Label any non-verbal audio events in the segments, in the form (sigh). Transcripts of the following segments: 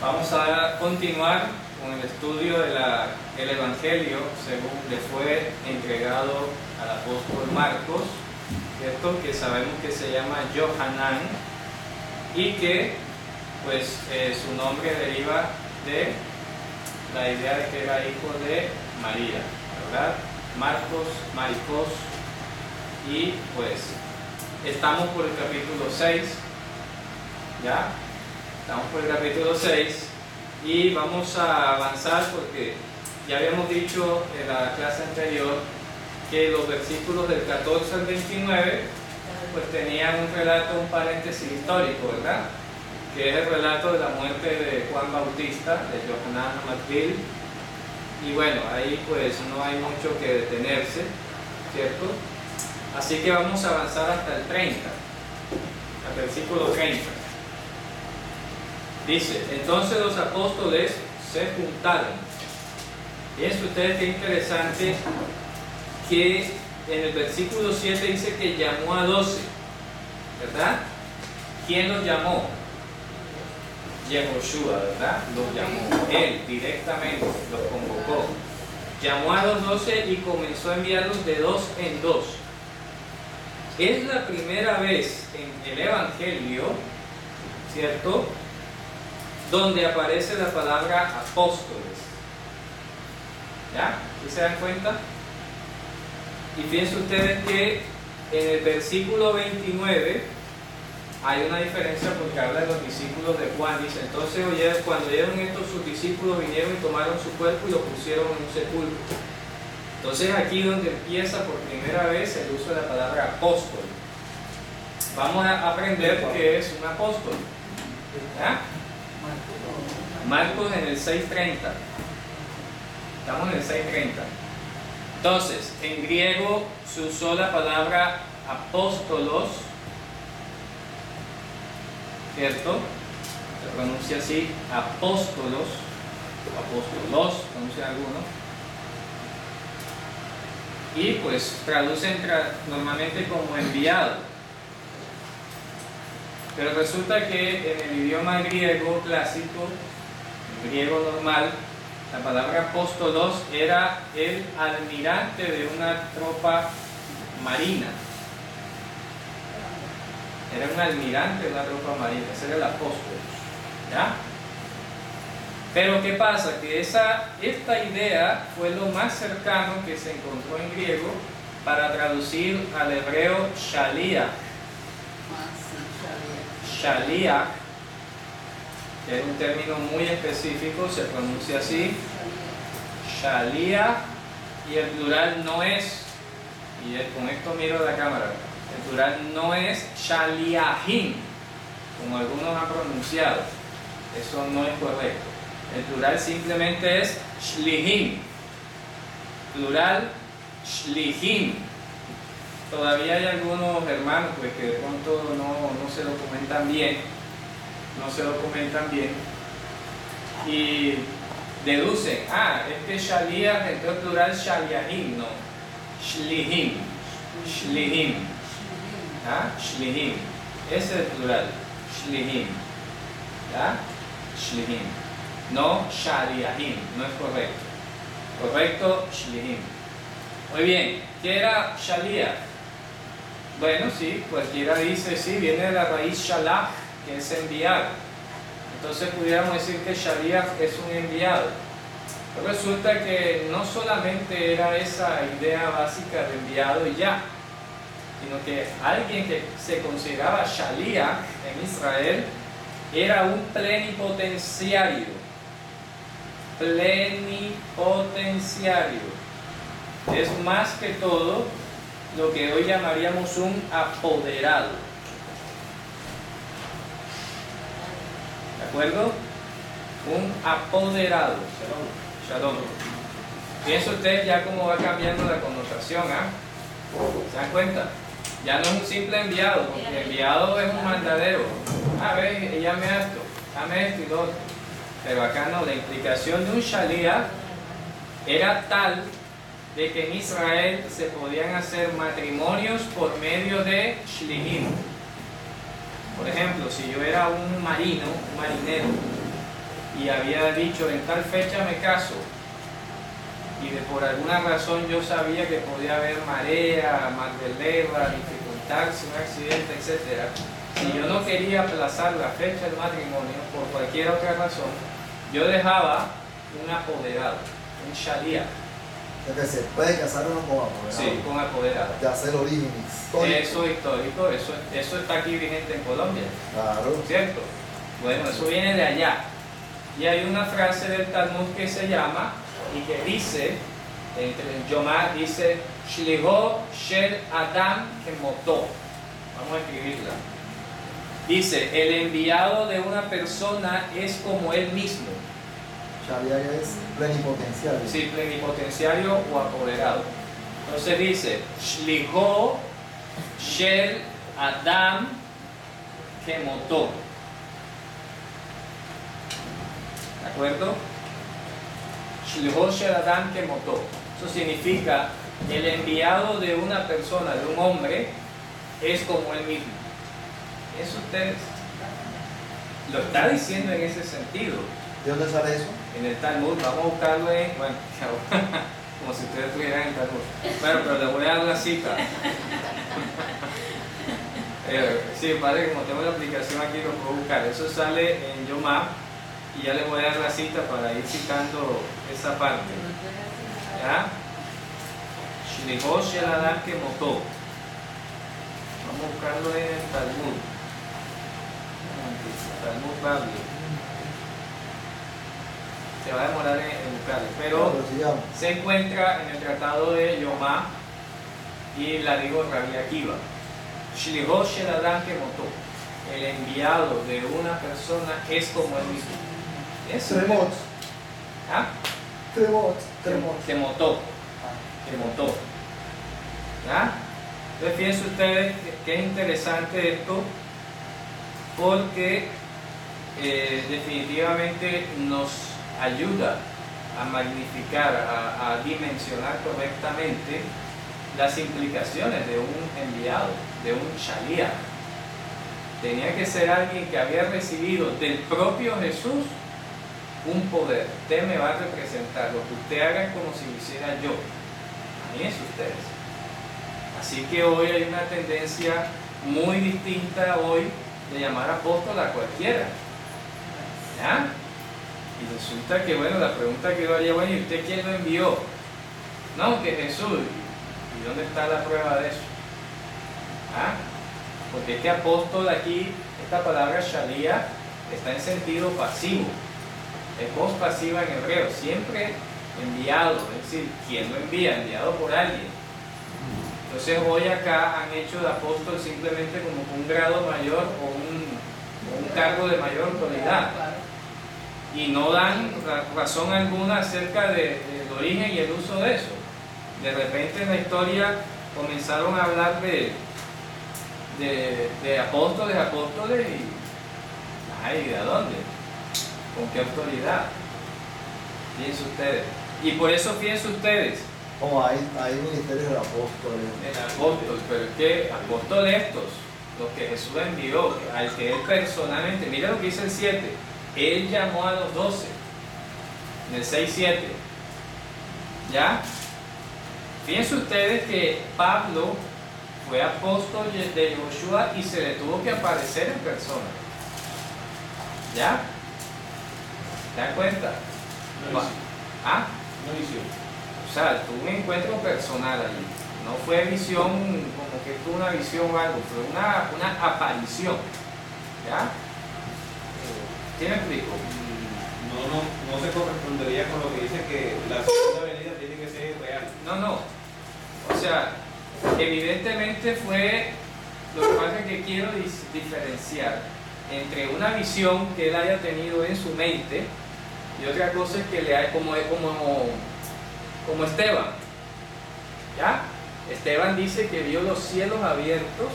Vamos a continuar con el estudio del Evangelio según le fue entregado al apóstol Marcos, ¿cierto? que sabemos que se llama Johanan y que pues eh, su nombre deriva de la idea de que era hijo de María, ¿verdad? Marcos, Maricos y pues estamos por el capítulo 6, ¿ya? Estamos por el capítulo 6 y vamos a avanzar porque ya habíamos dicho en la clase anterior que los versículos del 14 al 29 pues tenían un relato, un paréntesis histórico, ¿verdad? Que es el relato de la muerte de Juan Bautista, de Johanan Matil. Y bueno, ahí pues no hay mucho que detenerse, ¿cierto? Así que vamos a avanzar hasta el 30, al versículo 30. Dice, entonces los apóstoles se juntaron. Fíjense ustedes qué interesante que en el versículo 7 dice que llamó a 12, ¿verdad? ¿Quién los llamó? Yehoshua, ¿verdad? Los llamó, él directamente los convocó. Llamó a los 12 y comenzó a enviarlos de dos en dos. Es la primera vez en el Evangelio, ¿cierto? Donde aparece la palabra apóstoles. ¿Ya? ¿Sí se dan cuenta? Y fíjense ustedes que en el versículo 29 hay una diferencia porque habla de los discípulos de Juan. Dice, entonces cuando oyeron estos sus discípulos vinieron y tomaron su cuerpo y lo pusieron en un sepulcro. Entonces aquí donde empieza por primera vez el uso de la palabra apóstol. Vamos a aprender qué es un apóstol. ¿Ya? Marcos en el 6.30. Estamos en el 6.30. Entonces, en griego se usó la palabra apóstolos, ¿cierto? Se pronuncia así, apóstolos, apóstolos, pronuncian algunos. Y pues traducen normalmente como enviado. Pero resulta que en el idioma griego clásico, en griego normal, la palabra apóstolos era el almirante de una tropa marina. Era un almirante de una tropa marina, ese era el apóstol. ¿Ya? Pero ¿qué pasa? Que esa, esta idea fue lo más cercano que se encontró en griego para traducir al hebreo shalia Shaliach, que es un término muy específico, se pronuncia así, Shaliach, y el plural no es, y con esto miro la cámara, el plural no es Shaliahim, como algunos han pronunciado, eso no es correcto. El plural simplemente es Shlihim, plural Shlihim todavía hay algunos hermanos pues, que de pronto no, se documentan bien, no se documentan bien, y deducen, ah, es que Shalia, entonces plural Shaliahim, no, Shlihim, Shlihim, ¿ah? Shlihim, ese es el plural, Shlihim, ¿ya? Shlihim, no Shaliahim, no es correcto, correcto Shlihim. Muy bien, ¿qué era Shalia? Bueno, sí, cualquiera dice, sí, viene de la raíz shalach, que es enviar. Entonces pudiéramos decir que shaliach es un enviado. Pero resulta que no solamente era esa idea básica de enviado y ya, sino que alguien que se consideraba shaliach en Israel era un plenipotenciario. Plenipotenciario. Es más que todo lo que hoy llamaríamos un apoderado. ¿De acuerdo? Un apoderado. Shalom. Piensa usted ya cómo va cambiando la connotación, ¿ah? ¿Se dan cuenta? Ya no es un simple enviado, porque enviado es un mandadero. Ah, ve, llame esto, dame esto y lo otro. Pero acá no, la implicación de un shalia era tal de que en Israel se podían hacer matrimonios por medio de shlihim. Por ejemplo, si yo era un marino, un marinero, y había dicho en tal fecha me caso y de por alguna razón yo sabía que podía haber marea, mar de leva, dificultarse, un accidente, etc. Si yo no quería aplazar la fecha del matrimonio por cualquier otra razón, yo dejaba un apoderado, un shalia. Es que se puede casar uno con apoderado. Sí, con apoderado. De hacer origen histórico. Eso histórico, eso, eso está aquí vigente en Colombia. Claro. ¿Cierto? Bueno, eso viene de allá. Y hay una frase del Talmud que se llama y que dice, entre Yomar dice, Shliho Shel Adam Kemotó. Vamos a escribirla. Dice, el enviado de una persona es como él mismo. Sharia es plenipotenciario. Sí, plenipotenciario o apoderado. Entonces dice, Shliho Shel Adam Kemotó. ¿De acuerdo? Shliho Shel Adam Kemotó. Eso significa el enviado de una persona, de un hombre, es como él mismo. Eso ustedes lo está diciendo en ese sentido. ¿De dónde sale eso? En el Talmud, vamos a buscarlo en. Bueno, (laughs) como si ustedes estuvieran en el Talmud. Bueno, pero les voy a dar una cita. (laughs) Eh, sí, padre, como tengo la aplicación aquí, lo puedo buscar. Eso sale en Yomap y ya les voy a dar la cita para ir citando esa parte. ¿Ya? Shliho Sheladar que motó. Vamos a buscarlo en el Talmud. Talmud Babli. Se va a demorar en, en buscarlo, pero Claro, se encuentra en el tratado de Yomá y la digo Rabbi Akiva. Que. El enviado de una persona es como él mismo. Eso es- Tremot. ¿Ah? Tremot. Tremot. Motó. ¿Ya? Entonces fíjense ustedes que- que es interesante esto porque eh, definitivamente nos ayuda a magnificar, a, dimensionar correctamente las implicaciones de un enviado, de un shalía. Tenía que ser alguien que había recibido del propio Jesús un poder. Usted me va a representar, lo que usted haga como si lo hiciera yo. A mí es ustedes. Así que hoy hay una tendencia muy distinta hoy de llamar apóstol a cualquiera. ¿Ya? Y resulta que, bueno, la pregunta que haría, bueno, ¿y usted quién lo envió? No, que Jesús. ¿Y dónde está la prueba de eso? ¿Ah? Porque este apóstol aquí, esta palabra shalía, está en sentido pasivo. Es voz pasiva en hebreo, siempre enviado, es decir, ¿quién lo envía? Enviado por alguien. Entonces hoy acá han hecho de apóstol simplemente como un grado mayor o un, un cargo de mayor autoridad y no dan ra- razón alguna acerca de- del origen y el uso de eso. De repente en la historia comenzaron a hablar de, de, de apóstoles, apóstoles y, ay, ¿de dónde? ¿Con qué autoridad? Fíjense ustedes. Y por eso fíjense ustedes, Como hay, hay ministerios de apóstoles. el apóstol, pero es que apóstoles estos, los que Jesús envió, al que él personalmente, mira lo que dice el 7, él llamó a los 12, en el 6-7, ¿ya? Fíjense ustedes que Pablo fue apóstol de Joshua y se le tuvo que aparecer en persona, ¿ya? ¿Te das cuenta? No ¿Ah? No visión. O sea, tuvo un encuentro personal allí. No fue visión como que tuvo una visión o algo, fue una, una aparición. ¿Ya? ¿Sí me explico? No, no, no se correspondería con lo que dice que la segunda venida tiene que ser real. No, no. O sea, evidentemente fue. Lo que pasa es que quiero diferenciar entre una visión que él haya tenido en su mente y otra cosa es que le hay como, como, como Esteban. ¿Ya? Esteban dice que vio los cielos abiertos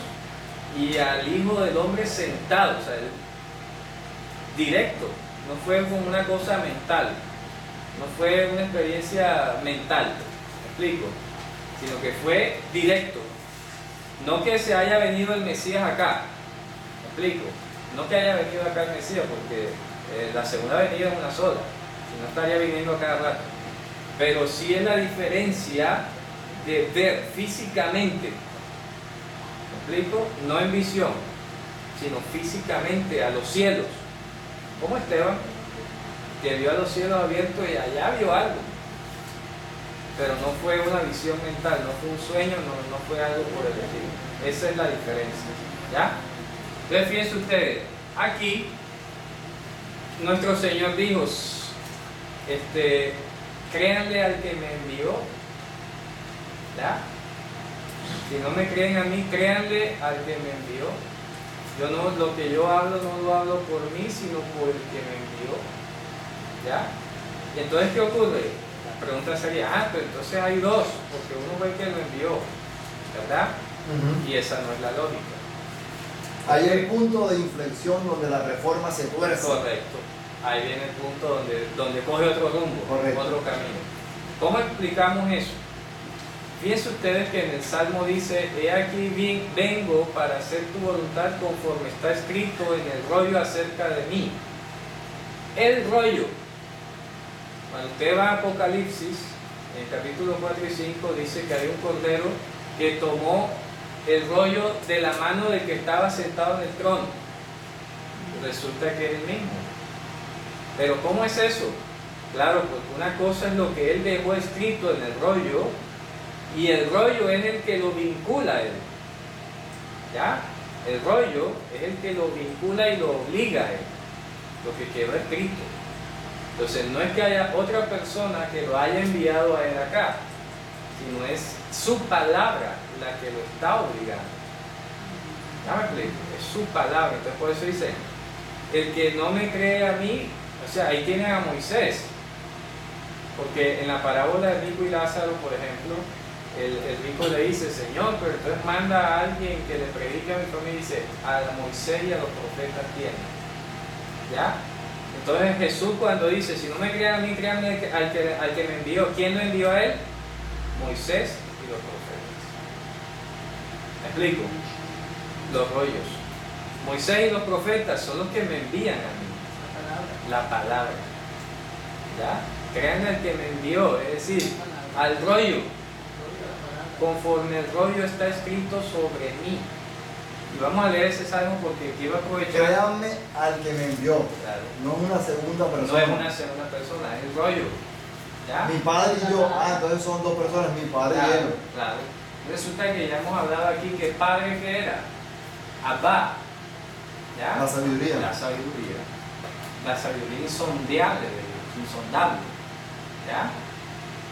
y al Hijo del Hombre sentado, o sea, él- directo, no fue como una cosa mental, no fue una experiencia mental, ¿me explico? Sino que fue directo. No que se haya venido el Mesías acá, ¿me explico? No que haya venido acá el Mesías, porque Eh, la segunda venida es una sola, si no estaría viniendo a cada rato. Pero sí es la diferencia de ver físicamente, ¿me explico? No en visión, sino físicamente a los cielos. Como Esteban, que vio a los cielos abiertos y allá vio algo. Pero no fue una visión mental, no fue un sueño, no, no fue algo por el estilo. Esa es la diferencia. ¿Ya? Entonces fíjense ustedes, aquí nuestro Señor dijo, este, créanle al que me envió. ¿Ya? Si no me creen a mí, créanle al que me envió. Yo no, lo que yo hablo no lo hablo por mí, sino por el que me envió. ¿Ya? Y entonces, ¿qué ocurre? La pregunta sería, ah, pero entonces hay dos, porque uno fue el que lo envió, ¿verdad? Y esa no es la lógica. Ahí el punto de inflexión donde la reforma se tuerce. Correcto. Ahí viene el punto donde, donde coge otro rumbo, Correcto. otro camino. ¿Cómo explicamos eso? Fíjense ustedes que en el Salmo dice, he aquí vengo para hacer tu voluntad conforme está escrito en el rollo acerca de mí. El rollo. Cuando usted va a Apocalipsis, en el capítulo 4 y 5, dice que hay un cordero que tomó el rollo de la mano del que estaba sentado en el trono. Resulta que era el mismo. Pero ¿cómo es eso? Claro, porque una cosa es lo que él dejó escrito en el rollo y el rollo es el que lo vincula a él. ¿Ya? El rollo es el que lo vincula y lo obliga a él. Lo que quedó escrito. Entonces no es que haya otra persona que lo haya enviado a él acá, sino es su palabra la que lo está obligando. ¿Ya me? Es su palabra. Entonces por eso dice, el que no me cree a mí, o sea, ahí tienen a Moisés. Porque en la parábola de Rico y Lázaro, por ejemplo, el, el rico le dice, Señor, pero entonces manda a alguien que le predique a mi familia y dice, a Moisés y a los profetas tiene. ¿Ya? Entonces Jesús cuando dice, si no me crean a mí, créanme al que, al que, me envió. ¿Quién lo envió a él? Moisés y los profetas. ¿Me explico? Los rollos. Moisés y los profetas son los que me envían a mí. La palabra. ¿Ya? Créanme al que me envió, es decir, al rollo. Conforme el rollo está escrito sobre mí. Y vamos a leer ese salmo porque quiero aprovechar. Créanme al que me envió. Claro. No es una segunda No persona. es una segunda persona, es el rollo. ¿Ya? Mi padre y yo. Ah, entonces son dos personas, mi padre y Claro, él. claro. Resulta que ya hemos hablado aquí que padre que era. Abba. ¿Ya? La sabiduría. La sabiduría. La sabiduría Dios, insondable. ¿Ya?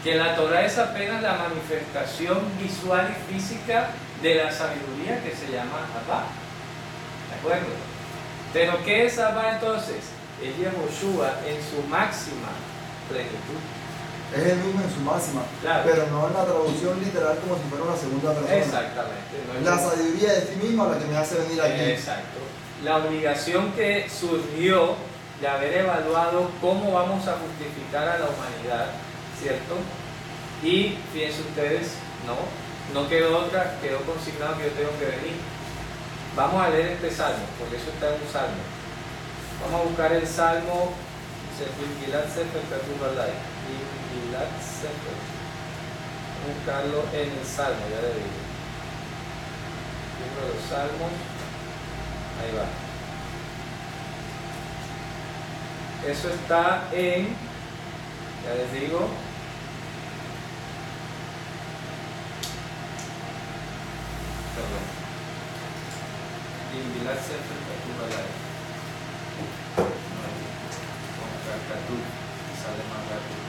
Que la Torah es apenas la manifestación visual y física de la sabiduría que se llama Abba. ¿De acuerdo? Pero ¿qué es Abba entonces? Es Yehoshua en su máxima plenitud. Es el mismo en su máxima. Claro. Pero no en la traducción literal como si fuera una segunda persona. Exactamente. no La sabiduría de ti misma la que me hace venir aquí. Exacto. La obligación que surgió de haber evaluado cómo vamos a justificar a la humanidad, ¿cierto? Y fíjense ustedes, no, no quedó otra, quedó consignado que yo tengo que venir. Vamos a leer este salmo, porque eso está en un salmo. Vamos a buscar el salmo Gilat Sefer. Gilat Sefer. Buscarlo en el salmo, ya le digo. Libro de los salmos. Ahí va. Eso está en, ya les digo, perdón, Invilar Sefer Katuv Alay. No, con Katuv, sale más rápido.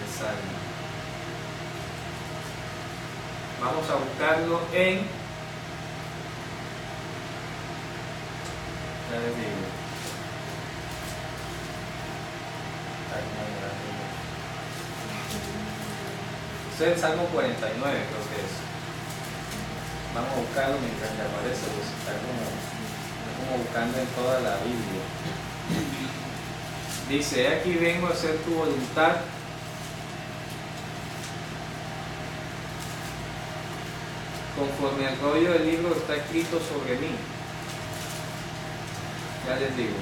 El salmo. Vamos a buscarlo en Ya les digo. Ay, no, gracias. Es el Salmo 49, creo que es. Vamos a buscarlo mientras que aparece, pues está como, está como buscando en toda la Biblia. Dice, "He aquí vengo a hacer tu voluntad. Conforme al rollo del libro está escrito sobre mí. Ya les digo.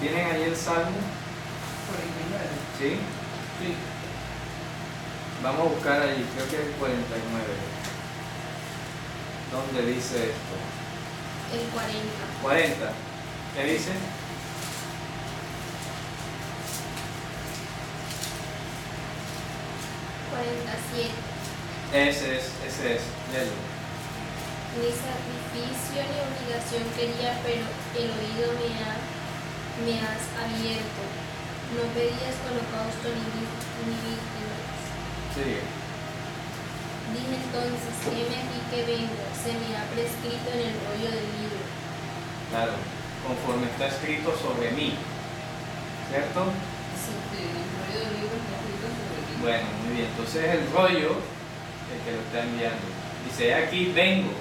¿Tienen ahí el salmo? 49. ¿Sí? Sí. Vamos a buscar ahí, creo que es el 49. ¿Dónde dice esto? El 40. 40. ¿Qué dice? Ese es, ese es, léelo. Ni sacrificio ni obligación quería, pero el oído me, ha, me has abierto. No pedías holocausto ni, ni víctimas. Sigue. Dije entonces, heme aquí que vengo, se me ha prescrito en el rollo del libro. Claro, conforme está escrito sobre mí. ¿Cierto? Sí. Sí, el rollo del libro está escrito sobre mí. Bueno, muy bien. Entonces el rollo, el que lo está enviando. Dice, aquí vengo.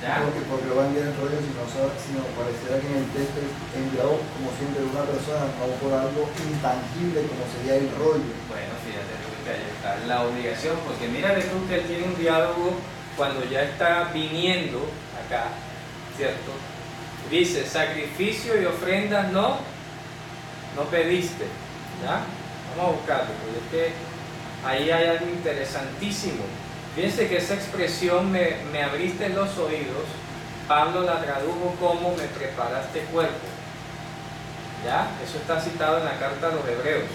¿Ya? Porque, porque va a enviar el rollo si no, sabe- si no pareciera que en el texto es enviado como siempre de una persona, no por algo intangible como sería el rollo. Bueno, fíjate ahí está la obligación, porque mira que él tiene un diálogo cuando ya está viniendo acá, ¿cierto? Dice, sacrificio y ofrendas no, no pediste, ¿ya? Vamos a buscarlo, porque es que ahí hay algo interesantísimo. Fíjense que esa expresión me, me abriste los oídos, Pablo la tradujo como me preparaste cuerpo. ¿Ya? Eso está citado en la carta a los hebreos.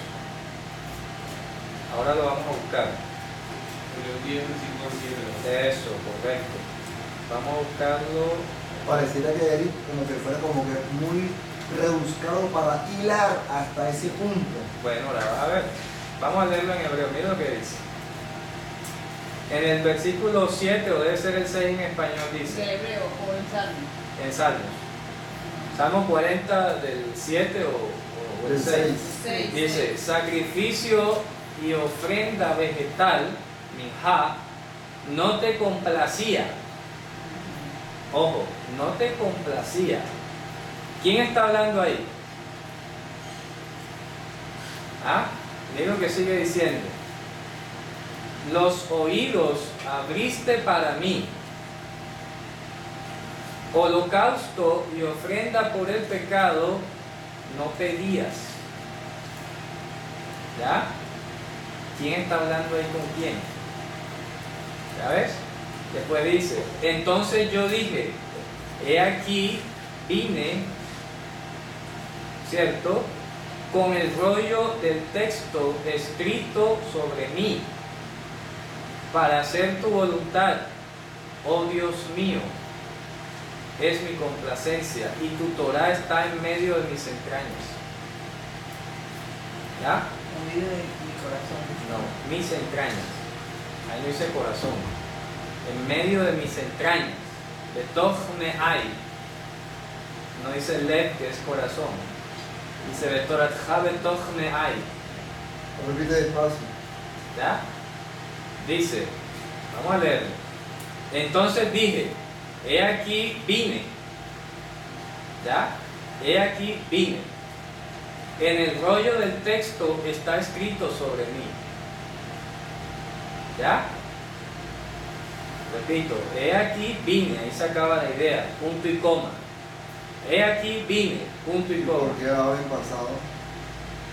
Ahora lo vamos a buscar. Pero 10, 5 al 7. Eso, correcto. Vamos a buscarlo. Pareciera que Eric como que fuera como que muy rebuscado para hilar hasta ese punto. Bueno, ahora vas a ver. Vamos a leerlo en hebreo. Mira lo que dice. En el versículo 7, o debe ser el 6 en español, ¿El dice. hebreo o el salmo? En Salmos. Salmo 40 del 7 o, o el El 6. 6. Seis. Dice, sacrificio y ofrenda vegetal, minja, no te complacía. Ojo, no te complacía. ¿Quién está hablando ahí? ¿Ah? Mira lo que sigue diciendo. Los oídos abriste para mí. Holocausto y ofrenda por el pecado no pedías. ¿Ya? ¿Quién está hablando ahí con quién? ¿Ya ves? Después dice, entonces yo dije, he aquí, vine, ¿cierto? Con el rollo del texto escrito sobre mí, para hacer tu voluntad, oh Dios mío, es mi complacencia, y tu Torah está en medio de mis entrañas. ¿Ya? Oído de mi corazón. No, mis entrañas. Ahí no dice corazón. En medio de mis entrañas. De me hay. No dice lev, que es corazón. Dice betoratja me hay. Repite despacio. ¿Ya? Dice, vamos a leerlo. Entonces dije, he aquí vine. ¿Ya? He aquí vine. En el rollo del texto está escrito sobre mí. ¿Ya? Repito, he aquí vine, ahí se acaba la idea, punto y coma. He aquí vine, punto y coma. Porque ahora en pasado.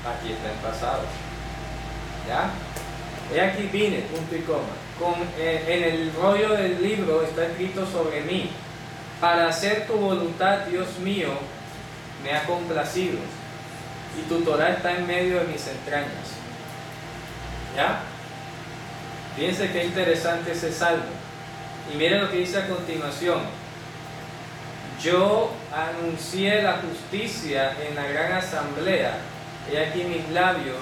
Aquí está en pasado. ¿Ya? He aquí vine, punto y coma. Con, eh, en el rollo del libro está escrito sobre mí. Para hacer tu voluntad, Dios mío, me ha complacido. Y tu Torah está en medio de mis entrañas. ¿Ya? Fíjense qué interesante ese salmo. Y miren lo que dice a continuación. Yo anuncié la justicia en la gran asamblea. He aquí mis labios,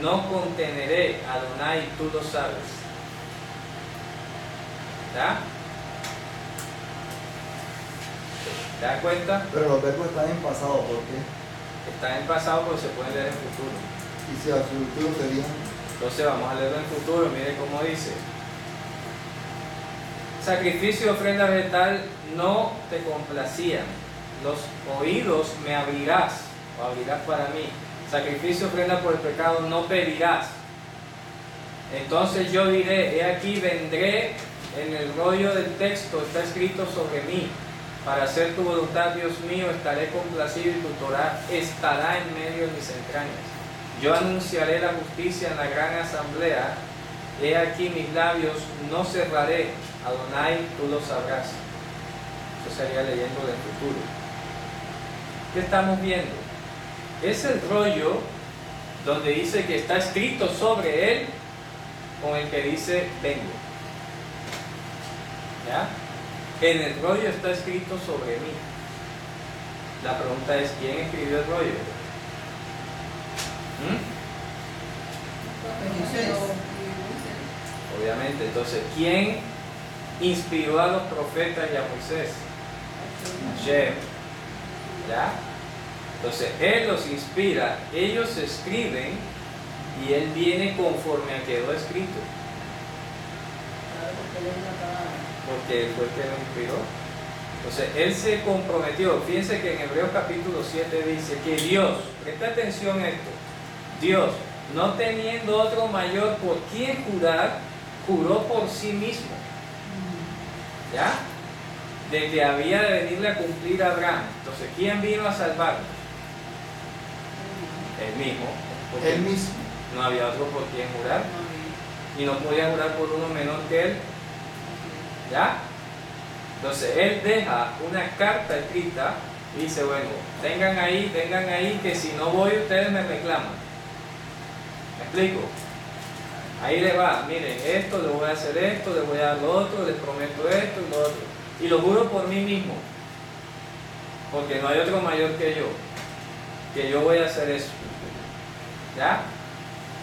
no conteneré a Adonai, tú lo sabes. ¿Ya? ¿Te das cuenta? Pero los verbos están en pasado, ¿por qué? Está en pasado, pero se puede leer en futuro. Y si al futuro serían Entonces vamos a leerlo en futuro, mire cómo dice. Sacrificio y ofrenda vegetal no te complacían. Los oídos me abrirás, o abrirás para mí. Sacrificio ofrenda por el pecado no pedirás. Entonces yo diré, he aquí vendré en el rollo del texto, está escrito sobre mí, Para hacer tu voluntad, Dios mío, estaré complacido y tu Torah estará en medio de mis entrañas. Yo anunciaré la justicia en la gran asamblea. He aquí mis labios, no cerraré. Adonai, tú lo sabrás. Eso sería leyendo del futuro. ¿Qué estamos viendo? Es el rollo donde dice que está escrito sobre él con el que dice vengo. ¿Ya? En el rollo está escrito sobre mí. La pregunta es, ¿quién escribió el rollo? ¿Mm? Obviamente, entonces, ¿quién inspiró a los profetas y a Moisés? Hashem. ¿Ya? Entonces, Él los inspira, ellos escriben y Él viene conforme a quedó escrito, porque él fue el que lo inspiró. Entonces, Él se comprometió. Fíjense que en Hebreos capítulo 7 dice que Dios, presta atención a esto, Dios, no teniendo otro mayor por quien jurar, juró por sí mismo. ¿Ya? De que había de venirle a cumplir a Abraham. Entonces, ¿quién vino a salvarnos? Él mismo. porque Él mismo. No había otro por quien jurar. Y no podía jurar por uno menor que él. ¿Ya? Entonces, él deja una carta escrita y dice, bueno, tengan ahí, tengan ahí, que si no voy ustedes me reclaman. ¿Me explico? Ahí le va, miren, esto, le voy a hacer esto, le voy a dar lo otro, les prometo esto y lo otro. Y lo juro por mí mismo, porque no hay otro mayor que yo, que yo voy a hacer eso. ¿Ya?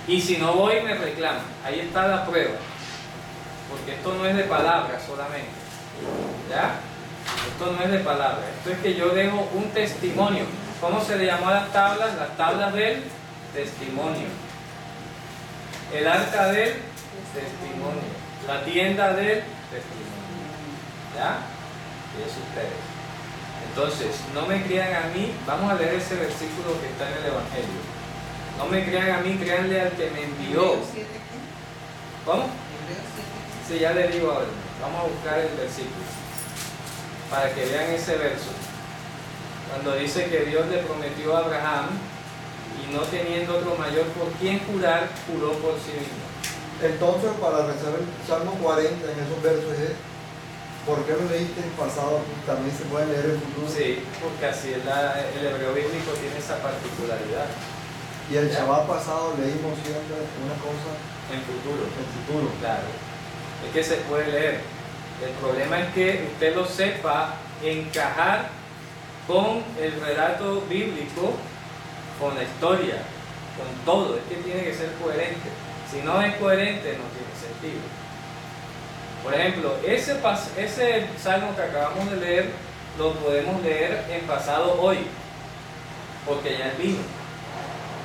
Y si no voy, me reclaman. Ahí está la prueba. Porque esto no es de palabras solamente. ¿Ya? Esto no es de palabras. Esto es que yo dejo un testimonio. ¿Cómo se le llamó a las tablas? Las tablas del testimonio. El arca del testimonio. La tienda del testimonio. ¿Ya? Y es ustedes. Entonces, no me crean a mí. Vamos a leer ese versículo que está en el Evangelio. No me crean a mí, créanle al que me envió. Hebreos 7, ¿qué? ¿Cómo? Hebreos 7, Sí, ya le digo ahora. Vamos a buscar el versículo para que vean ese verso. Cuando dice que Dios le prometió a Abraham y no teniendo otro mayor por quien jurar, juró por sí mismo. Entonces, para rezar el Salmo 40 en esos versos es, ¿por qué lo leíste en pasado? También se puede leer en futuro. Sí, porque así es la- el hebreo bíblico tiene esa particularidad Y el Shabbat pasado leímos siempre una cosa en futuro. en futuro. Claro, es que se puede leer. El problema es que usted lo sepa encajar con el relato bíblico, con la historia, con todo. Es que tiene que ser coherente. Si no es coherente, no tiene sentido. Por ejemplo, ese, ese salmo que acabamos de leer, lo podemos leer en pasado hoy, porque ya es vino.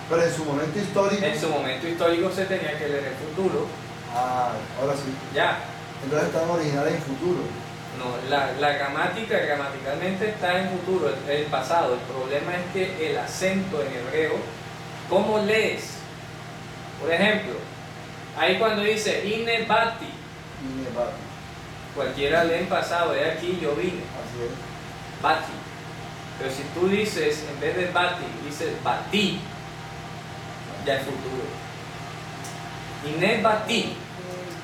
Pero en su momento histórico. En su momento histórico se tenía que leer en futuro, Ah, ahora sí. ya. Entonces están originales en futuro. No, la, la gramática gramaticalmente está en futuro, el, el pasado. El problema es que el acento en hebreo, ¿cómo lees? Por ejemplo, ahí cuando dice ine bati, Y Nebati. cualquiera lee en pasado, de aquí yo vine, Así es. bati. Pero si tú dices, en vez de bati, dices batí, ya es futuro. Ine bati.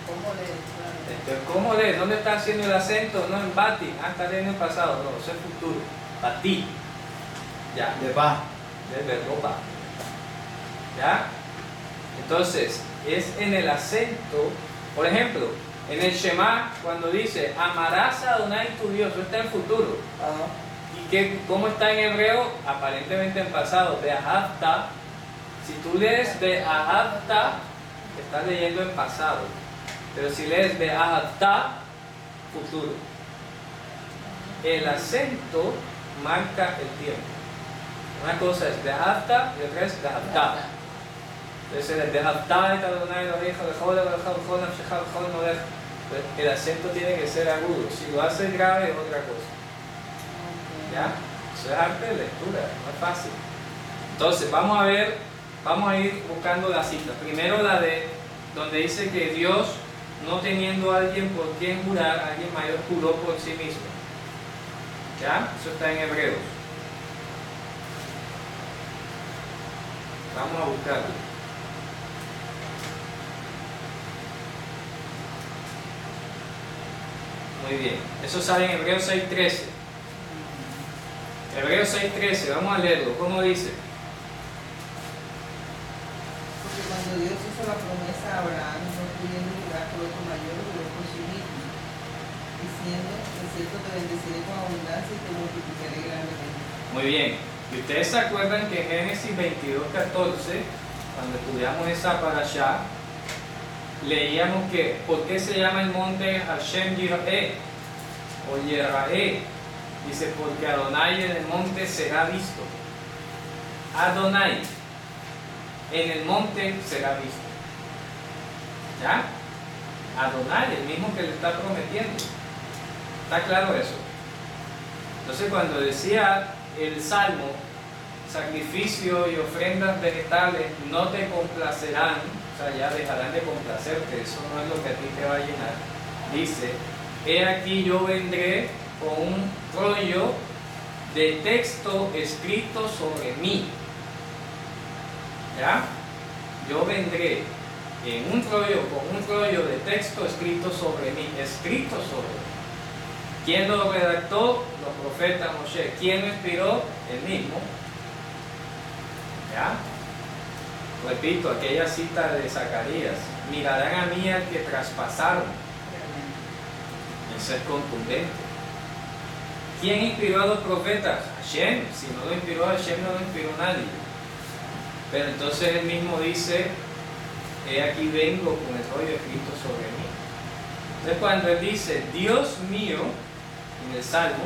¿Cómo leer? Claro. Entonces, ¿cómo lees? ¿Dónde está haciendo el acento? No en bati, ah, está leyendo en pasado, no, eso es futuro. Batí. Ya, De va. del verbo va. ¿Ya? Entonces, es en el acento, por ejemplo, en el Shema, cuando dice, amarás a Adonai tu Dios, eso está en futuro. Ajá. ¿Y qué, cómo está en hebreo? Aparentemente en pasado, Beahavta. Si tú lees Beahavta, estás leyendo en pasado. Pero si lees Beahavta, futuro. El acento marca el tiempo. Una cosa es Beahavta y otra es Beahavta. Entonces el Beahavta es Adonai Elohim, Bechol, Bechol, Bechol, Nafshecha, Bechol, Modej. Pues El acento tiene que ser agudo. Si lo haces grave es otra cosa. ¿Ya? Eso es arte de lectura, no es fácil. Entonces, vamos a ver, vamos a ir buscando la cita. Primero la de donde dice que Dios, no teniendo a alguien por quien jurar, alguien mayor juró por sí mismo. ¿Ya? Eso está en Hebreos. Vamos a buscarlo. Muy bien. Eso sale en Hebreos 6.13. Hebreos 6.13, vamos a leerlo. ¿Cómo dice? Porque cuando Dios hizo la promesa a Abraham, no pudiendo jurar por otro mayor, juró por sí mismo, diciendo, de cierto te bendeciré con abundancia y te multiplicaré grandemente. Muy bien. Y ustedes se acuerdan que Génesis 22.14, cuando estudiamos esa allá, leíamos que, ¿por qué se llama el monte Hashem Yireh o Yerae? Dice, porque Adonai en el monte será visto. Adonai en el monte será visto. ¿Ya? Adonai, el mismo que le está prometiendo. ¿Está claro eso? Entonces cuando decía el Salmo, sacrificio y ofrendas vegetales no te complacerán, o sea, ya dejarán de complacerte, eso no es lo que a ti te va a llenar. Dice, he aquí yo vendré con un rollo de texto escrito sobre mí. ¿Ya? Yo vendré en un rollo, con un rollo de texto escrito sobre mí, escrito sobre mí. ¿Quién lo redactó? Los profetas Moshe. ¿Quién lo inspiró? El mismo. ¿Ya? Repito, aquella cita de Zacarías. Mirarán a mí al que traspasaron. Eso es contundente. ¿Quién inspiró a los profetas? Hashem. Si no lo inspiró Hashem, no lo inspiró nadie. Pero entonces él mismo dice, he aquí vengo con el rollo escrito sobre mí. Entonces cuando él dice, Dios mío, en el Salmo,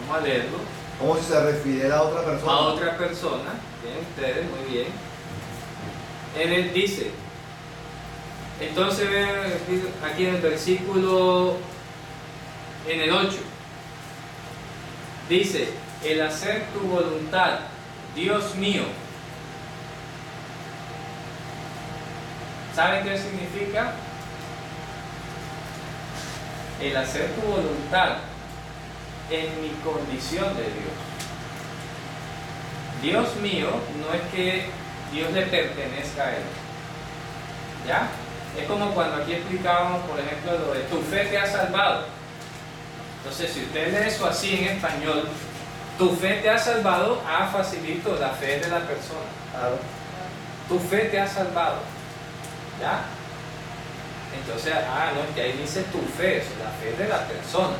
vamos a leerlo, Como si se refiriera a otra persona. a otra persona, bien ustedes, muy bien. Él, él dice, entonces aquí en el versículo, en el 8, dice, el hacer tu voluntad, Dios mío. ¿Saben qué significa? El hacer tu voluntad en mi condición de Dios. Dios mío no es que Dios le pertenezca a él. ¿Ya? Es como cuando aquí explicábamos, por ejemplo, lo de tu fe te ha salvado. Entonces, si usted lee eso así en español, tu fe te ha salvado, ah, facilito la fe de la persona. Claro. Tu fe te ha salvado. ¿Ya? Entonces, ah, no, es que ahí dice tu fe, es la fe de la persona.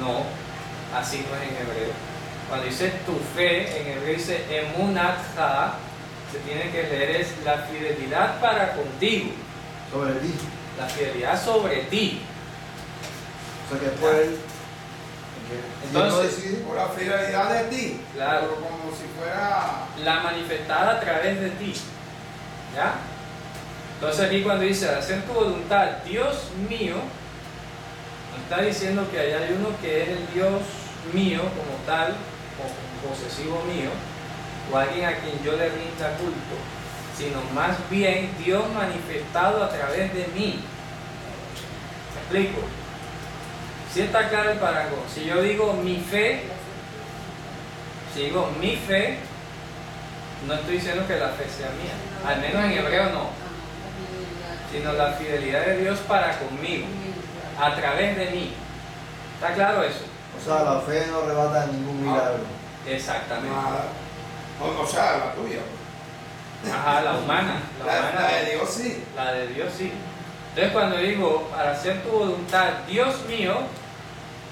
No, así no es en hebreo. Cuando dice tu fe, en hebreo dice emunatha, se tiene que leer es la fidelidad para contigo, Sobre ti. la fidelidad sobre ti. O sea que es por él. Entonces-. Por la fidelidad de ti. Claro. Pero como si fuera. la manifestada a través de ti. ¿Ya? Entonces aquí cuando dice hacer tu voluntad, Dios mío, no está diciendo que allá hay uno que es el Dios mío como tal, o posesivo mío, o alguien a quien yo le rinda culto, sino más bien Dios manifestado a través de mí. ¿Me explico? Si está claro el parangón. Si yo digo mi fe, si digo mi fe, no estoy diciendo que la fe sea mía, al menos en hebreo no, sino la fidelidad de Dios para conmigo, a través de mí. ¿Está claro eso? O sea, la fe no arrebata ningún milagro. Exactamente. Nada. O, o sea, la tuya. Ajá, la humana. La, La, humana la no. de Dios sí. La de Dios sí. Entonces cuando digo para hacer tu voluntad, Dios mío,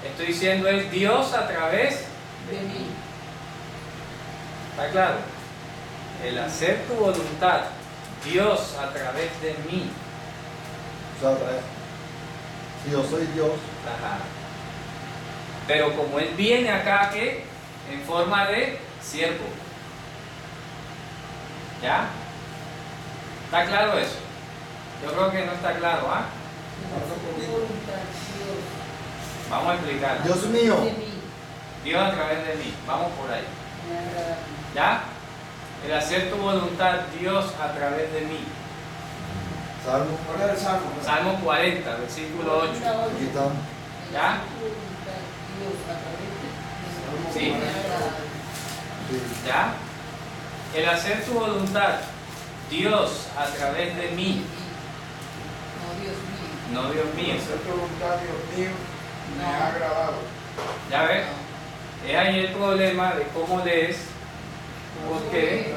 estoy diciendo es Dios a través De mí. ¿Está claro? El hacer tu voluntad, Dios a través de mí. O sea, otra vez. Si yo soy Dios, Ajá. Pero como Él viene acá, ¿qué? En forma de siervo. ¿Ya? ¿Está claro eso? Yo creo que no está claro, ¿ah? Dios. Vamos a explicar. Dios mío. De mí. Dios a través de mí. Vamos por ahí. ¿Ya? El hacer tu voluntad, Dios a través de mí. Salmo. ¿Cuál es el salmo? Salmo 40, versículo 8. Aquí está. ¿Ya? Sí. ¿Ya? El hacer tu voluntad, Dios a través de mí, No, Dios mío. no Dios mío. Hacer tu voluntad, Dios mío, me ha agradado. ¿Ya ves? Es ahí el problema de cómo lees, ¿por qué?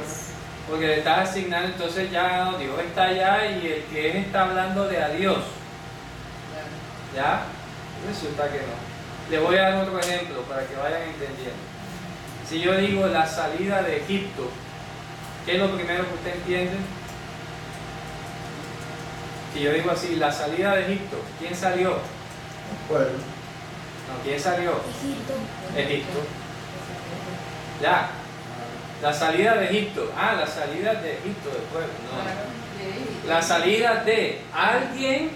Porque le estás asignando, entonces ya Dios está allá y el que es está hablando de a Dios. ¿Ya? Resulta que no. Le voy a dar otro ejemplo para que vayan entendiendo. Si yo digo la salida de Egipto, ¿qué es lo primero que usted entiende? Si yo digo así, la salida de Egipto, ¿quién salió? Bueno, No, ¿quién salió? Egipto. Egipto. Ya. La salida de Egipto. Ah, la salida de Egipto del pueblo. No. La salida de alguien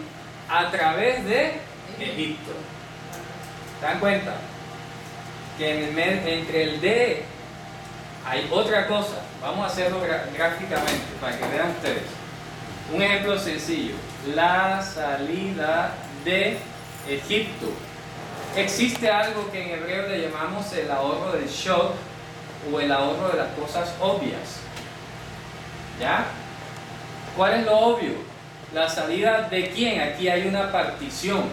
a través de Egipto. ¿Se dan cuenta? Que en el me- entre el de hay otra cosa. Vamos a hacerlo gráficamente para que vean ustedes. Un ejemplo sencillo. La salida de Egipto. Existe algo que en hebreo le llamamos el ahorro del shock o el ahorro de las cosas obvias. ¿Ya? ¿Cuál es lo obvio? La salida de quién? Aquí hay una partición.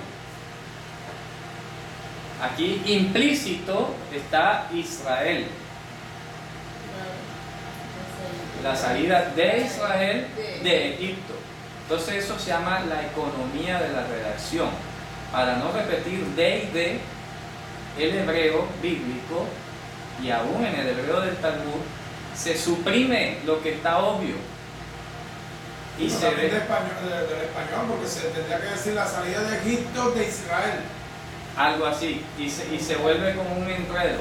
Aquí implícito está Israel. La salida de Israel de Egipto. Entonces eso se llama la economía de la redacción. Para no repetir de y de, el hebreo bíblico y aún en el hebreo del Talmud se suprime lo que está obvio. Y Pero se ve de español, de- del español, porque se tendría que decir la salida de Egipto de Israel. algo así y se, y se vuelve como un enredo.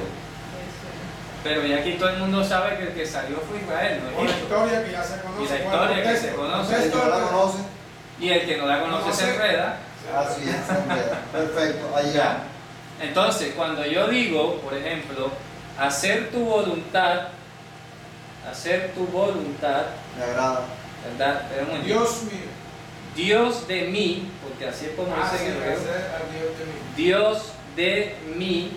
Pero ya aquí todo el mundo sabe que el que salió fue Israel, no Con la Egipto. historia que ya se conoce. Y la historia que contexto. se conoce. el que no la conoce, Y el que no la conoce se enreda. así es. Perfecto, ya. Entonces, cuando yo digo, por ejemplo, hacer tu voluntad, hacer tu voluntad, Me agrada. ¿verdad? Un. Dios mío. Dios de mí, porque así es como Ah, dice en hebreo. Dios de mí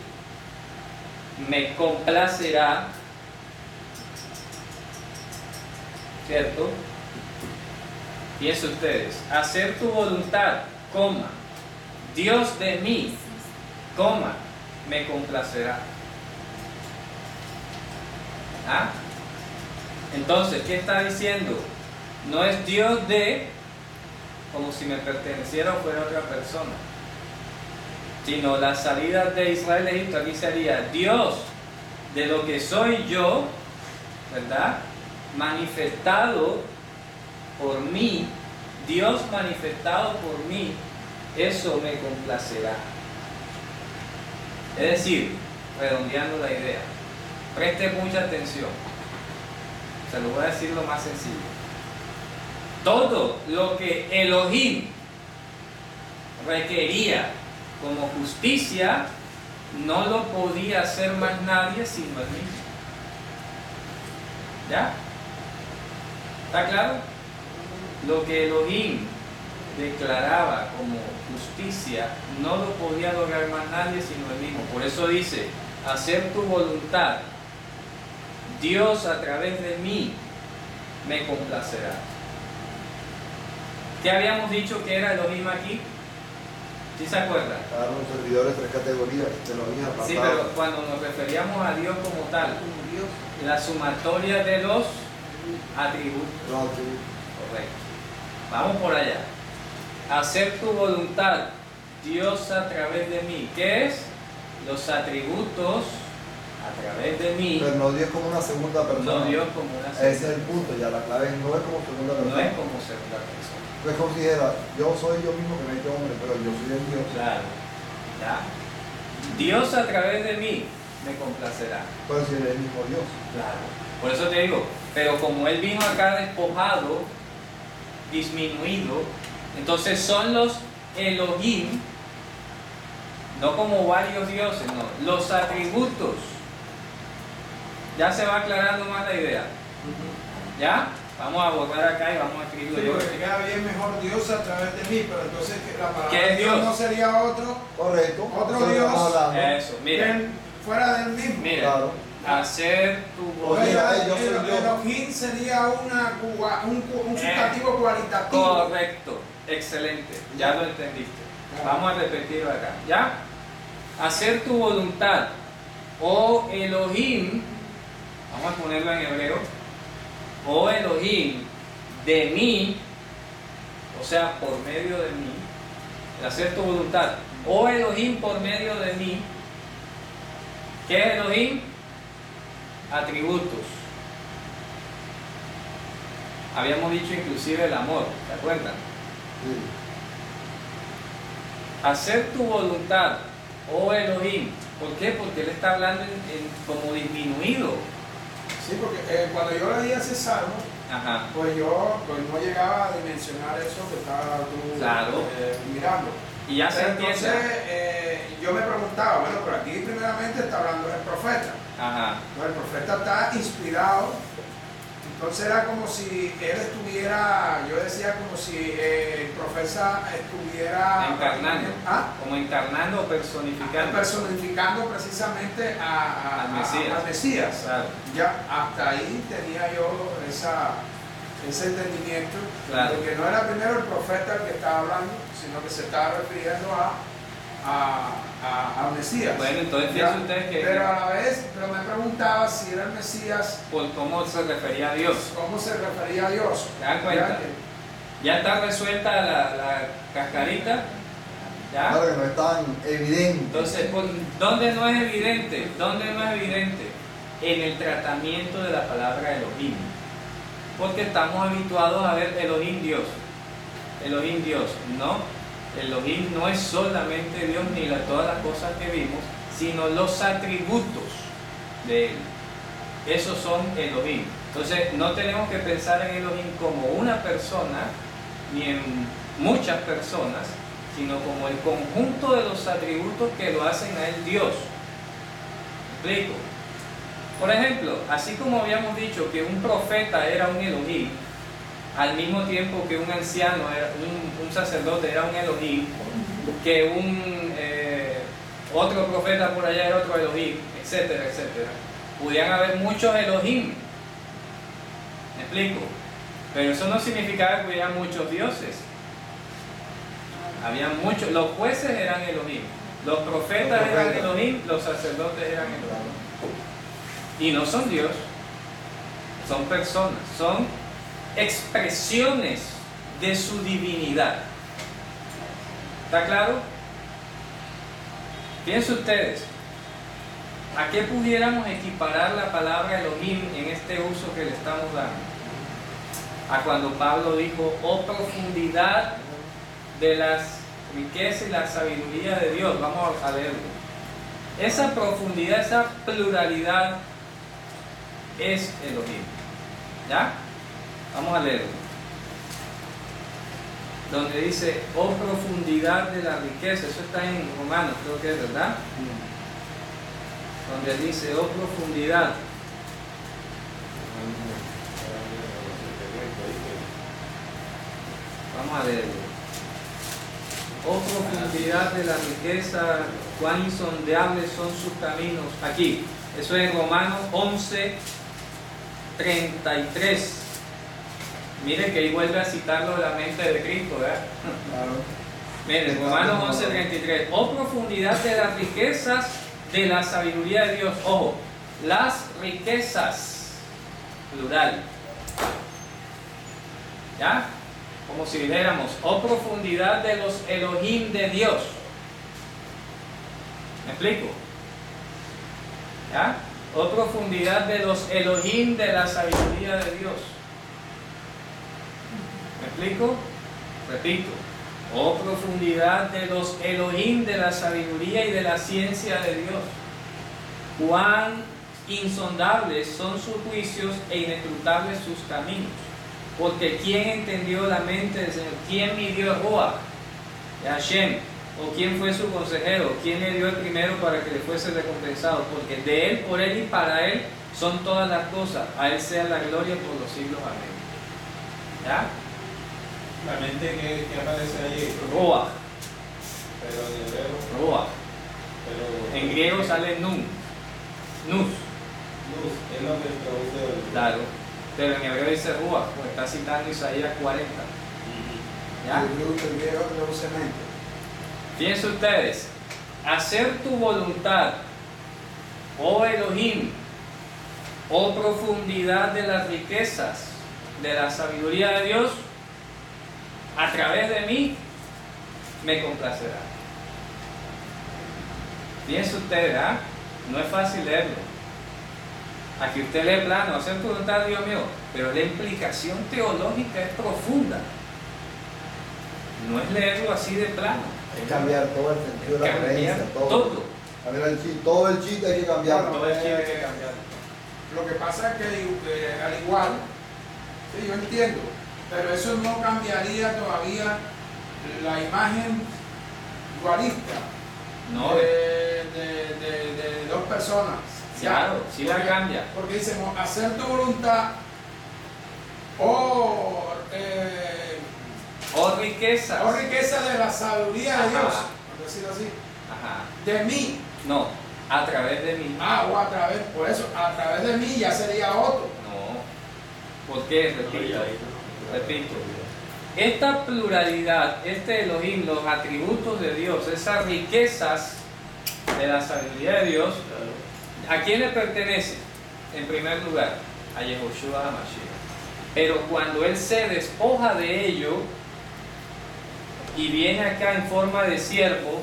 me complacerá, ¿cierto? Piensen ustedes, hacer tu voluntad, coma, Dios de mí, coma, me complacerá. ¿Ah? Entonces, ¿qué está diciendo? No es Dios de, como si me perteneciera o fuera otra persona sino la salida de Israel de Egipto, aquí sería Dios de lo que soy yo, ¿verdad? Manifestado por mí, Dios manifestado por mí, eso me complacerá. Es decir, redondeando la idea, preste mucha atención, se lo voy a decir lo más sencillo. Todo lo que Elohim requería como justicia no lo podía hacer más nadie sino él mismo. ¿Ya? ¿Está claro? Lo que Elohim declaraba como justicia no lo podía lograr más nadie sino él mismo. Por eso dice, hacer tu voluntad, Dios a través de mí me complacerá. ¿Qué habíamos dicho que era Elohim aquí? ¿Sí se acuerdan? Claro, los servidores, tres categorías, te lo dije Sí, apartado. pero cuando nos referíamos a Dios como tal, la sumatoria de los atributos. Los atributos. Correcto. Vamos por allá. Hacer tu voluntad, Dios a través de mí. ¿Qué es? Los atributos a través de mí, Pero no Dios como una segunda persona. no Dios como una Ese es segunda. el punto, ya la clave no es como segunda persona. No es como segunda persona. Es como si dijera, yo soy yo mismo que me he hecho hombre, pero yo soy el Dios. Claro. ¿Ya? Dios a través de mí me complacerá. Pero si el mismo Dios. Claro. Por eso te digo, pero como él vino acá despojado, disminuido, entonces son los Elohim, no como varios dioses, no, los atributos. Ya se va aclarando más la idea. ¿Ya? Vamos a borrar acá y vamos a Sí, escribirlo yo. porque queda bien mejor Dios a través de mí, pero entonces que la palabra ¿Qué es Dios? no sería otro. Correcto. Otro Dios. Eso, mira. fuera del mismo. Mira, Claro. hacer tu voluntad. el- sería una, un, un Eh, sustantivo cualitativo. Correcto, excelente, ya lo entendiste. Vamos a repetirlo acá, ¿ya? Hacer tu voluntad, o Elohim, vamos a ponerlo en hebreo, o Elohim de mí, o sea, por medio de mí, el hacer tu voluntad, o Elohim por medio de mí, ¿qué es Elohim? Atributos. Habíamos dicho inclusive el amor, ¿te acuerdan? Sí. hacer tu voluntad, oh Elohim. ¿Por qué? Porque él está hablando en- en- como disminuido. Sí, porque eh, cuando yo leí ese salmo, Ajá. pues yo pues no llegaba a dimensionar eso que estaba tú Claro. eh, mirando. Y ya se entonces eh, yo me preguntaba, bueno, pero aquí primeramente está hablando el profeta. Ajá. ¿no? El profeta está inspirado. Entonces era como si él estuviera, yo decía como si eh, el profeta estuviera Encarnando. ¿Ah? Como encarnando o personificando. personificando precisamente a, a- Al a- Mesías. al Mesías. Claro. Ya hasta ahí tenía yo esa, ese entendimiento Claro. de que no era primero el profeta el que estaba hablando, sino que se estaba refiriendo a, a, a- al Mesías. Bueno, entonces Ya, fíjense ustedes que Pero a la vez, pero me preguntaba si era el Mesías, por cómo se refería a Dios. cómo se refería a Dios. ¿Se dan cuenta? Ya está resuelta la, la cascarita. ¿Ya? Claro que no es tan evidente. Entonces, ¿por- ¿dónde no es evidente? ¿Dónde no es evidente? En el tratamiento de la palabra Elohim. Porque estamos habituados a ver Elohim Dios. Elohim Dios, no. Elohim no es solamente Dios ni la- todas las cosas que vimos, sino los atributos de Él. Esos son Elohim. Entonces, no tenemos que pensar en Elohim como una persona, ni en muchas personas, sino como el conjunto de los atributos que lo hacen a Él Dios. ¿Me explico? Por ejemplo, así como habíamos dicho que un profeta era un Elohim, al mismo tiempo que un anciano, era, un, un sacerdote era un Elohim, que un eh, otro profeta por allá era otro Elohim, etcétera, etcétera. Pudieran haber muchos Elohim. ¿Me explico? Pero eso no significaba que hubiera muchos dioses. Había muchos, los jueces eran Elohim, los profetas Los eran profetas. Elohim, los sacerdotes eran Elohim. Y no son Dios, son personas, son expresiones de su divinidad. ¿Está claro? Piensen ustedes, ¿a qué pudiéramos equiparar la palabra Elohim en este uso que le estamos dando? A cuando Pablo dijo, oh profundidad de las riquezas y la sabiduría de Dios. Vamos a leerlo. Esa profundidad, esa pluralidad es Elohim. ¿Ya? Vamos a leerlo. Donde dice, oh profundidad de la riqueza, eso está en Romanos, creo que es verdad. Donde dice, oh profundidad, vamos a leerlo. Oh profundidad de la riqueza, cuán insondeables son sus caminos. Aquí, eso es Romanos 11, 33. Miren que ahí vuelve a citarlo de la mente de Cristo, ¿verdad? Claro. Miren, Romanos 11, 33. Oh profundidad de las riquezas de la sabiduría de Dios. Ojo, las riquezas, plural. ¿Ya? Como si dijéramos, oh profundidad de los Elohim de Dios. ¿Me explico? ¿Ya? Oh profundidad de los Elohim de la sabiduría de Dios. Repito. Oh profundidad de los Elohim de la sabiduría y de la ciencia de Dios. Cuán insondables son sus juicios e inescrutables sus caminos. Porque ¿quién entendió la mente del Señor? ¿Quién midió Ruach? Hashem. ¿O quién fue su consejero? ¿Quién le dio el primero para que le fuese recompensado? Porque de él, por él y para él son todas las cosas. A él sea la gloria por los siglos. Amén. ¿Ya? La mente que, que aparece allí, Ruach. pero en hebreo, Ruach. pero En griego sale nun. Nus, Luz, es lo que traduce el... claro. Pero en hebreo dice Ruach, pues está citando Isaías 40. ¿Ya? Fíjense ustedes, hacer tu voluntad, oh Elohim, oh profundidad de las riquezas, de la sabiduría de Dios, a través de mí, me complacerá. Fíjense ustedes, ¿ah? no es fácil leerlo. Aquí usted lee plano, hacer tu voluntad, Dios mío, pero la implicación teológica es profunda. No es leerlo así de plano. Es cambiar todo el sentido de la creencia, todo. todo. El chip, todo el chip hay que cambiarlo. Todo el chip hay que cambiarlo. Lo que pasa es que eh, al igual, sí, yo entiendo, pero eso no cambiaría todavía la imagen dualista No, de, de- de- de dos personas. Claro, sí la Porque- cambia. Porque dice, mo- hacer tu voluntad o, eh, o riquezas. o riqueza de la sabiduría de. Dios, por decirlo así, Ajá. de mí, No, a través de mí. ah, o a través, por eso, a través de mí ya sería otro. No. ¿Por qué? Repito. Repito. Esta pluralidad, este Elohim, los atributos de Dios, esas riquezas de la sabiduría de Dios, ¿a quién le pertenece? En primer lugar, a Yehoshua HaMashiach. Pero cuando Él se despoja de ello y viene acá en forma de siervo,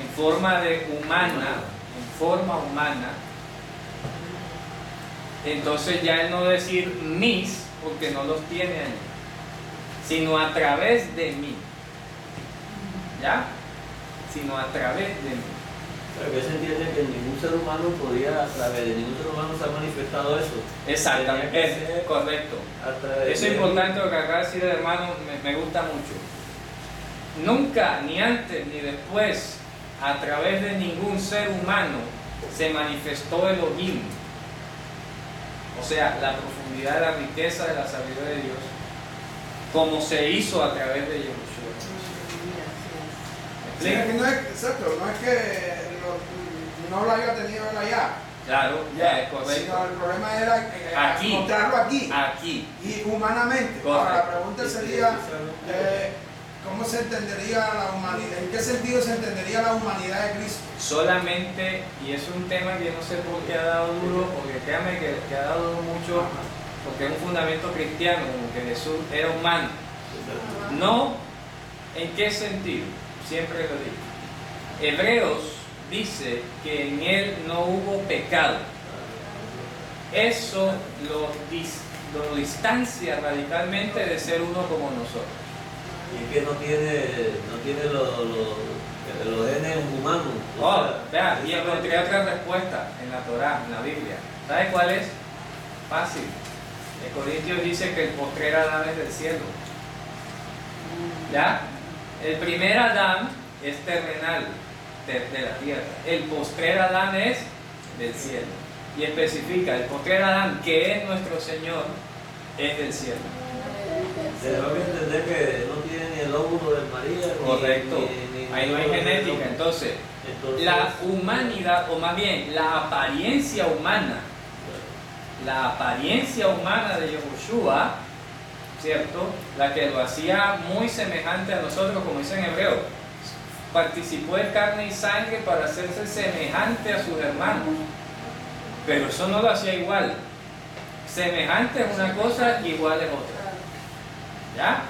en forma de humana, en forma humana, entonces ya él no decir mis, porque no los tiene allí, sino a través de mí. ¿Ya? Sino a través de mí. Pero que se entiende que ningún ser humano podía, a través de ningún ser humano se ha manifestado eso. Exactamente, es correcto. Eso es importante lo que de decir el hermano, me, me gusta mucho. Nunca, ni antes ni después, a través de ningún ser humano, se manifestó Elohim. O sea, la profundidad de la riqueza de la sabiduría de Dios, como se hizo a través de Yahushua. Sí, es que no es, exacto, no es que lo- no lo haya tenido él allá, Claro, ya es sino correcto. el problema era eh, Aquí. mostrarlo aquí Aquí, y humanamente. Ahora la Correcto. pregunta sería, eh, ¿cómo se entendería la humanidad? ¿En qué sentido se entendería la humanidad de Cristo? solamente, y es un tema que no sé por qué ha dado duro, porque créame que, que ha dado duro mucho, porque es un fundamento cristiano, como que Jesús era humano. No, ¿en qué sentido? Siempre lo digo. Hebreos dice que en él no hubo pecado. Eso lo, dis- lo distancia radicalmente de ser uno como nosotros. Y es que no tiene, no tiene los, los, los genes humanos. Oh, vea, y encontré otra respuesta en la Torah, en la Biblia. ¿Sabe cuál es? Fácil. En Corintios dice que el postrer Adán es del cielo. ¿Ya? El primer Adán es terrenal, de, de la tierra. El postrer Adán es del cielo. Y especifica, el postrer Adán, que es nuestro Señor, es del cielo. Entender que no el óvulo de María. Correcto. ni- ni- Ahí no hay genética. Entonces, Entonces, la humanidad, o más bien, la apariencia humana, la apariencia humana de Yahushua, ¿cierto? La que lo hacía muy semejante a nosotros, como dice en hebreo, participó de carne y sangre para hacerse semejante a sus hermanos, pero eso no lo hacía igual. Semejante es una cosa, igual es otra. ¿Ya?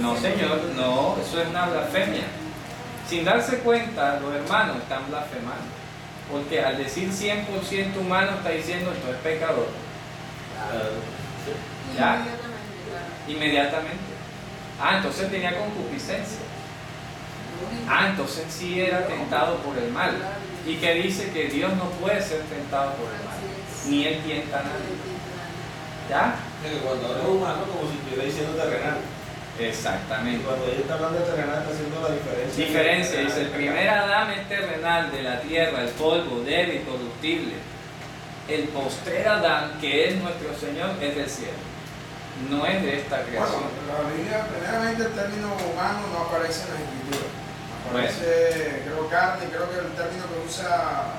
No, señor, no, eso es una blasfemia. Sin darse cuenta, los hermanos están blasfemando. Porque al decir 100% humano está diciendo esto es pecador. Ya. Inmediatamente. Ah, entonces tenía concupiscencia. Ah, entonces sí era tentado por el mal. Y que dice que Dios no puede ser tentado por el mal. Ni él tienta a nadie. ¿Ya? Que cuando habla humano, como si estuviera diciendo terrenal. Y Exactamente. cuando ella está hablando de terrenal, está haciendo la diferencia. Diferencia, dice, el primer Adán es terrenal de la tierra, el polvo, débil, corruptible. El postrer Adán, que es nuestro Señor, es del cielo. No es de esta Bueno, creación. la Biblia, primeramente el término humano no aparece en la escritura. Aparece, creo carne, creo que el término que usa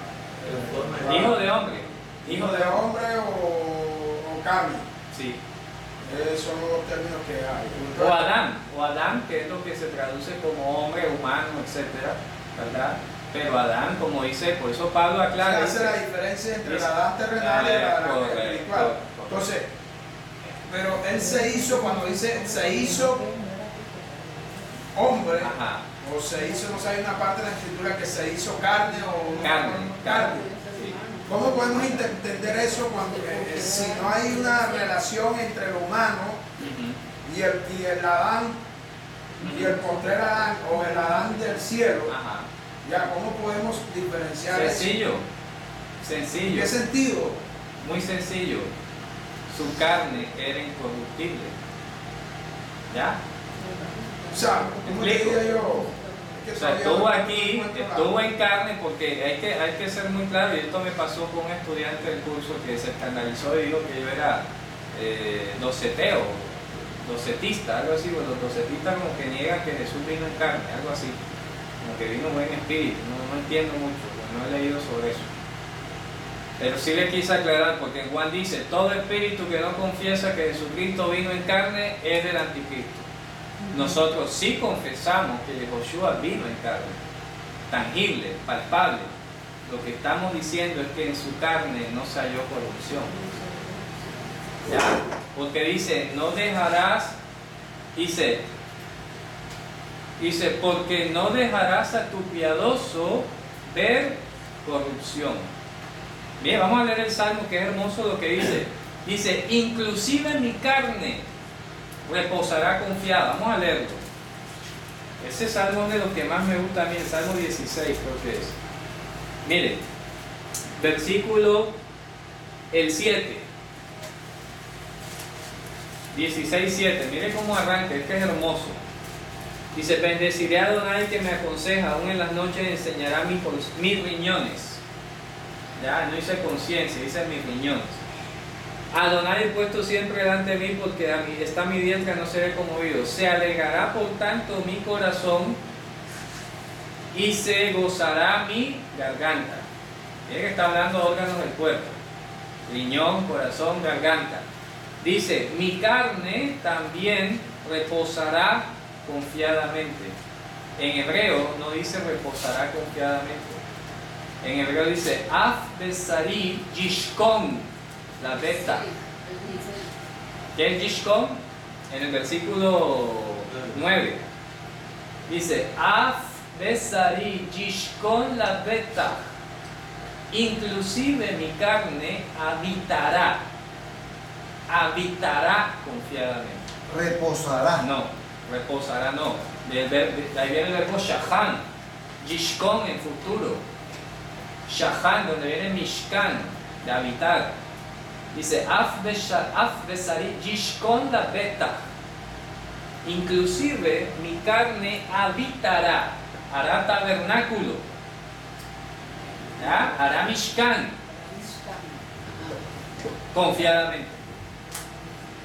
eh, Hijo de hombre. hijo de hombre o, o carne. Sí. Esos son los dos términos que hay. O Adán, o Adán, que es lo que se traduce como hombre, humano, etcétera, ¿verdad? Pero Adán, como dice, por eso Pablo Se aclara. hace la diferencia entre el Adán terrenal y el Eh, Adán espiritual. Entonces, pero él se hizo, cuando dice se hizo hombre, Ajá, o se hizo, no sé, hay una parte de la escritura que se hizo carne o carne, no, carne. ¿Cómo podemos ente- entender eso cuando eh, eh, si no hay una relación entre lo humano y el, y el Adán y el postrer Adán o el Adán del cielo? Ajá. Ya, ¿cómo podemos diferenciar eso? Sencillo, ¿En sencillo, qué sentido? muy sencillo. Su carne era incorruptible. ¿Ya? O sea, ¿cómo diría yo? O sea, estuvo aquí, estuvo en carne porque hay que, hay que ser muy claro, y esto me pasó con un estudiante del curso que se escandalizó y dijo que yo era eh, doceteo, docetista, algo así, bueno, los docetistas como que niegan que Jesús vino en carne, algo así, como que vino en espíritu, no, no entiendo mucho, porque no he leído sobre eso. Pero sí le quise aclarar, porque Juan dice, todo espíritu que no confiesa que Jesucristo vino en carne es del anticristo. Nosotros sí confesamos que Yehoshua vino en carne, tangible, palpable. Lo que estamos diciendo es que en su carne no se halló corrupción. ¿Ya? Porque dice, no dejarás, dice, dice, porque no dejarás a tu piadoso ver corrupción. Bien, vamos a leer el salmo que es hermoso lo que dice. Dice, inclusive mi carne reposará confiada. Vamos a leerlo. Ese salmo es de los que más me gusta a mí, el salmo 16 creo que es. Mire, versículo el 7. 16, 7. Mire cómo arranca, es que es hermoso. Dice, bendeciré a Adonai que me aconseja, aún en las noches enseñará mis, mis riñones. Ya, no dice conciencia, dice mis riñones. Adonai puesto siempre delante de mí porque a mí está mi diestra, no seré conmovido. Se alegrará por tanto mi corazón y se gozará mi garganta. Miren que está hablando de órganos del cuerpo. Riñón, corazón, garganta. Dice, mi carne también reposará confiadamente. En hebreo no dice reposará confiadamente. En hebreo dice, Af besari yishkon, la beta. ¿Qué es yishkon? En el versículo 9. Dice, Af besari la beta. Inclusive mi carne habitará. Habitará confiadamente. Reposará. No, reposará no. Del ver- de ahí viene el verbo shahan. Yishkon en futuro. Shahan, donde viene Mishkan, de habitar. Dice, "Af besha- af besari yishkon la beta. Inclusive mi carne habitará, hará tabernáculo. ¿Ya? Hará Mishkan confiadamente.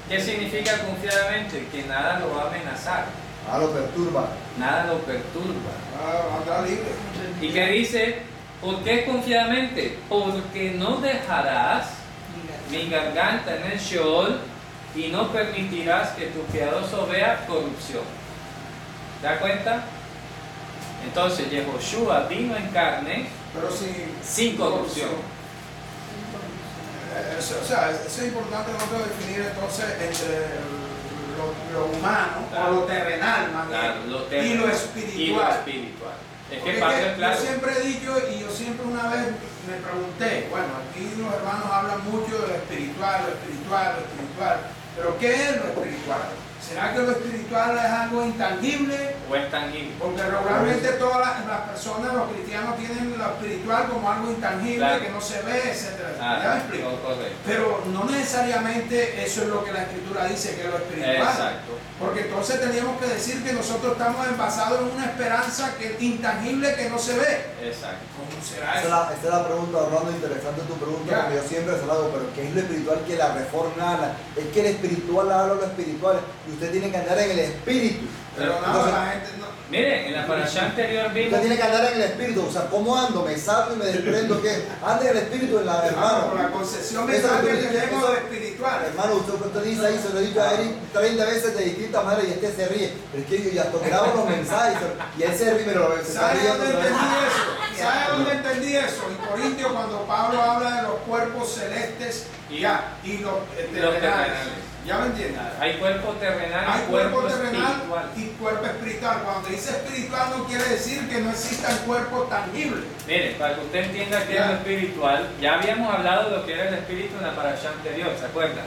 ¿Qué significa confiadamente? Que nada lo va a amenazar, Ah, lo perturba. nada lo perturba. Ah, anda libre. ¿Y qué dice? ¿Por qué confiadamente? Porque no dejarás mi garganta en el Sheol y no permitirás que tu piadoso vea corrupción. ¿Te das cuenta? Entonces, Yehoshua vino en carne Pero sin, sin corrupción. Eh, Eso, o sea, eso es importante nosotros definir entonces entre lo, lo humano Claro. o lo terrenal más bien, Claro, lo y lo terrenal espiritual. Y lo espiritual. Es Porque que es que. Yo siempre he dicho y yo siempre una vez me pregunté, bueno, aquí los hermanos hablan mucho de lo espiritual, lo espiritual, lo espiritual, pero ¿qué es lo espiritual? ¿Será que lo espiritual es algo intangible? O es tangible. Porque regularmente todas las, las personas, los cristianos, tienen lo espiritual como algo intangible Claro. que no se ve, etc. Ah, ¿Ya me explico? co- correcto. Pero no necesariamente eso es lo que la escritura dice que es lo espiritual. Exacto. Porque entonces teníamos que decir que nosotros estamos basados en una esperanza que es intangible que no se ve. Exacto. ¿Cómo será Esa eso? la, esa es la pregunta, Orlando, interesante tu pregunta, Ya. porque yo siempre se la hago, pero ¿qué es lo espiritual que la reforma habla? Es que el espiritual habla de lo espiritual y usted tiene que andar en el espíritu. Pero nada, Entonces, la gente no. Miren, en la parasha anterior Usted vimos. tiene que andar en el espíritu. O sea, ¿cómo ando? Me salgo y me desprendo. ¿Qué? Ande en el espíritu, en la Hermano, por la Eso mental que que- tenemos espiritual. Hermano, usted, usted dice ahí, se lo he dicho a Eric 30 veces de distintas maneras y este se ríe. Pero es que yo ya grabo los mensajes y él se ríe, pero se está ¿Sabes riendo. dónde entendí eso? ¿Sabes dónde entendí eso? En Corintios, cuando Pablo habla de los cuerpos celestes Y- ya, y los, eh, los terrenales. ¿Ya me entiendes? Hay cuerpo terrenal Hay cuerpo cuerpo terrenal espiritual. y cuerpo espiritual. Cuando dice espiritual no quiere decir que no existan cuerpos tangibles. Miren, para que usted entienda qué es lo espiritual, ya habíamos hablado de lo que era el espíritu en la parasha anterior, ¿se acuerdan?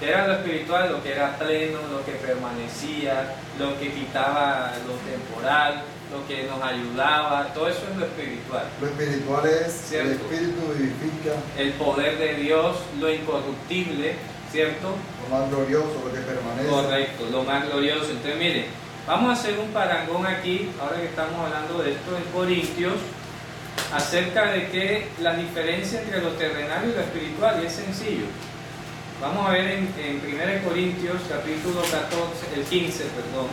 Que era lo espiritual, lo que era pleno, lo que permanecía, lo que quitaba lo temporal, lo que nos ayudaba, todo eso es lo espiritual. Lo espiritual es Cierto. el espíritu vivifica, El poder de Dios, lo incorruptible, ¿cierto? Lo más glorioso, lo que permanece. Correcto, lo más glorioso. Entonces, miren, vamos a hacer un parangón aquí, ahora que estamos hablando de esto en Corintios, acerca de que la diferencia entre lo terrenal y lo espiritual, es sencillo. Vamos a ver en, en 1 Corintios capítulo 14, el 15, perdón.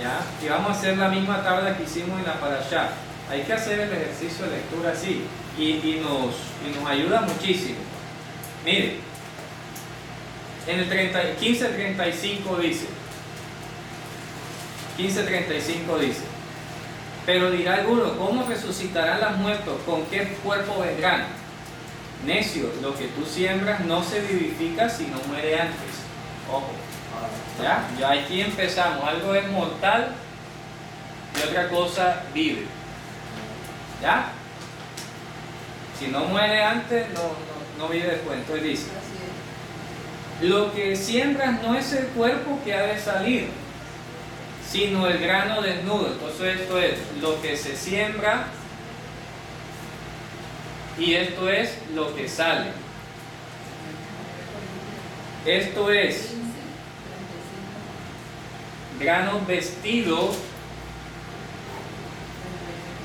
¿Ya? Y vamos a hacer la misma tabla que hicimos en la parasha. Hay que hacer el ejercicio de lectura así y, y nos, y nos ayuda muchísimo. Miren, en el 30 15.35 dice, 15.35 dice, pero dirá alguno, ¿cómo resucitarán los muertos? ¿Con qué cuerpo vendrán? Necio, lo que tú siembras no se vivifica si no muere antes. Ojo, ¿ya? Ya aquí empezamos, algo es mortal y otra cosa vive. ¿Ya? Si no muere antes, no, no, no vive después. Entonces dice. Lo que siembras no es el cuerpo que ha de salir, sino el grano desnudo. Entonces esto es lo que se siembra y esto es lo que sale. Esto es 15, 35. grano vestido,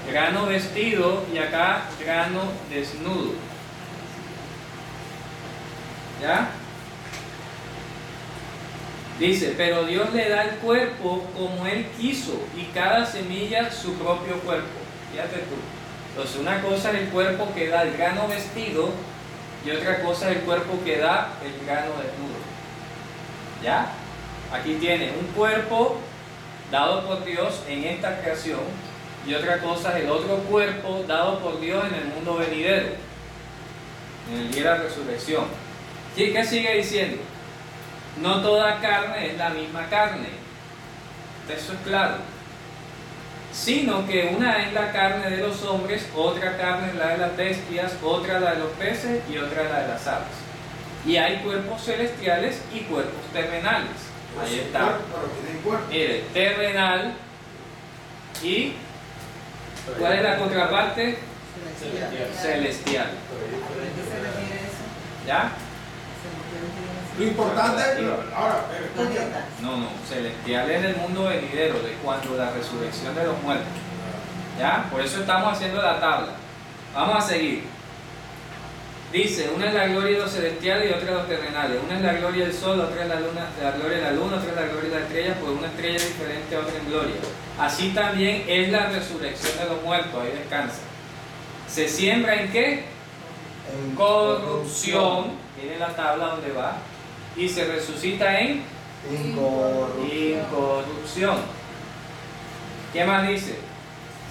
grano vestido y acá grano desnudo. ¿Ya? Dice, pero Dios le da el cuerpo como Él quiso y cada semilla su propio cuerpo. Fíjate tú. Entonces una cosa es el cuerpo que da el grano vestido y otra cosa es el cuerpo que da el grano desnudo. ¿Ya? Aquí tiene un cuerpo dado por Dios en esta creación y otra cosa es el otro cuerpo dado por Dios en el mundo venidero, en el día de la resurrección. ¿Y qué sigue diciendo? No toda carne es la misma carne. Eso es claro. Sino que una es la carne de los hombres, otra carne es la de las bestias, otra la de los peces y otra la de las aves. Y hay cuerpos celestiales y cuerpos terrenales. Ahí está. Tienen cuerpo. Mire, terrenal y ¿cuál es la contraparte? Celestial. Celestial. ¿A qué se refiere eso? ¿Ya? Lo importante, ahora. No, no, celestial es el mundo venidero, de cuando la resurrección de los muertos. ¿Ya? Por eso estamos haciendo la tabla. Vamos a seguir. Dice, una es la gloria de los celestiales y otra de los terrenales. Una es la gloria del sol, otra es la, luna, la gloria de la luna, otra es la gloria de la estrella, pues una estrella es diferente a otra en gloria. Así también es la resurrección de los muertos, ahí descansa. ¿Se siembra en qué? En Corrupción, tiene la tabla donde va, y se resucita en Incorrupción. ¿Qué más dice?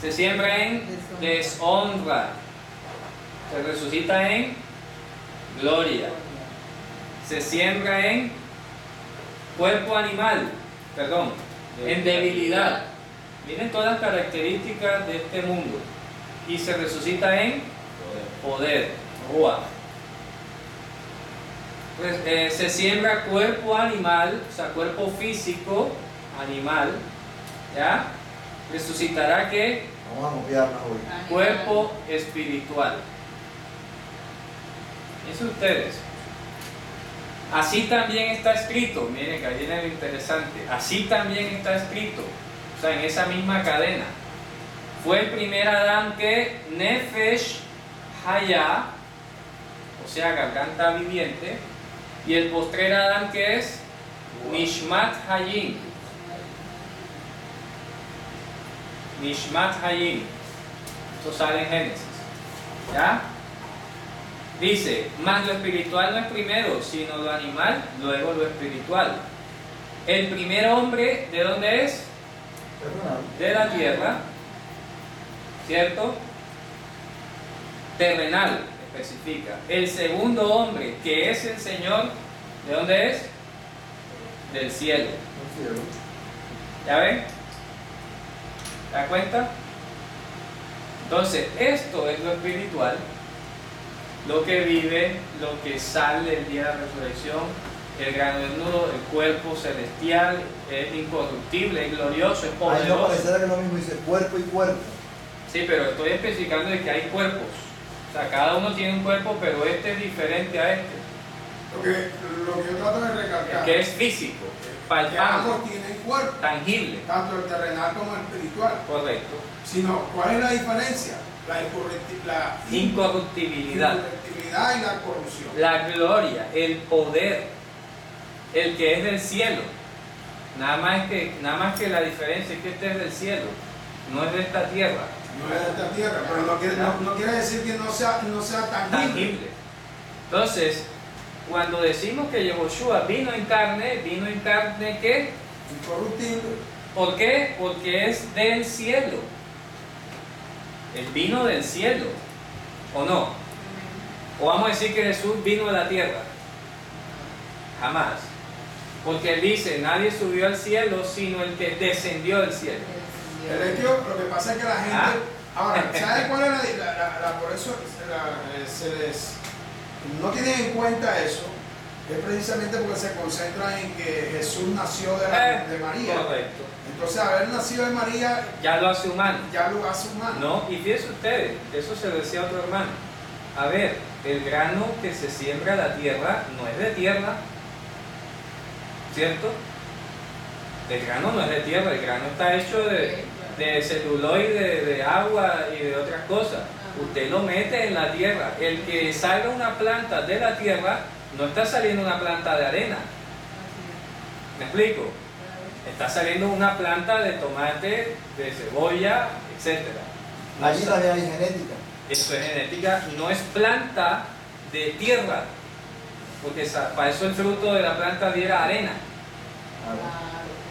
Se siembra en deshonra. Se resucita en gloria. Se siembra en cuerpo animal, perdón, en debilidad. Miren todas las características de este mundo. Y se resucita en poder, ruach. Pues, eh, se siembra cuerpo animal, o sea, cuerpo físico animal, ¿ya? Resucitará que Vamos a hoy. cuerpo espiritual. Eso ustedes. Así también está escrito, miren que ahí viene lo interesante, así también está escrito, o sea, en esa misma cadena. Fue el primer Adán que Nefesh Haya, o sea, garganta viviente, y el postrer Adán que es Nishmat Hayim. Nishmat Hayim. Esto sale en Génesis. ¿Ya? Dice, más lo espiritual no es primero, sino lo animal, luego lo espiritual. El primer hombre, ¿de dónde es? De la tierra, ¿cierto? Terrenal especifica. El segundo hombre, que es el Señor, ¿de dónde es? Del cielo. El cielo. ¿Ya ven? ¿Te das cuenta? Entonces, esto es lo espiritual, lo que vive, lo que sale el día de la resurrección, el gran desnudo, el cuerpo celestial, es incorruptible, es glorioso, es Ahí no poderoso. pareciera que lo mismo dice cuerpo y cuerpo. Sí, pero estoy especificando de que hay cuerpos. O sea, cada uno tiene un cuerpo, pero este es diferente a este. Lo que, lo que yo trato de recalcar Que es físico, palpable, tienen cuerpo, tangible. tanto el terrenal como el espiritual. Correcto. Sino, ¿cuál es la diferencia? La, la Incorruptibilidad. incorruptibilidad y la corrupción. la gloria, el poder, el que es del cielo. Nada más que, nada más que la diferencia es que este es del cielo, no es de esta tierra, No es de esta tierra, pero no quiere, no, no quiere decir que no sea, no sea tangible. tangible. Entonces, cuando decimos que Yehoshua vino en carne, vino en carne ¿qué? Incorruptible. ¿Por qué? Porque es del cielo. El vino del cielo, ¿o no? ¿O vamos a decir que Jesús vino de la tierra? Jamás. Porque él dice, nadie subió al cielo sino el que descendió del cielo. El hecho, lo que pasa es que la gente. Ah. Ahora, ¿sabes cuál es la, la- la- la- por eso la- eh, se les. No tienen en cuenta eso, es precisamente porque se concentran en que Jesús nació de, la- Eh, de María. Correcto. Entonces, haber nacido de María Ya lo hace humano. ya lo hace humano. No, y fíjense ustedes, eso se lo decía otro hermano. A ver, el grano que se siembra en la tierra no es de tierra, ¿cierto? El grano no es de tierra, el grano está hecho de, de celuloide, de agua y de otras cosas. Usted lo mete en la tierra. El que salga una planta de la tierra, no está saliendo una planta de arena. ¿Me explico? Está saliendo una planta de tomate, de cebolla, etc. Allí también hay genética. Eso es genética, no es planta de tierra, porque para eso el fruto de la planta diera arena.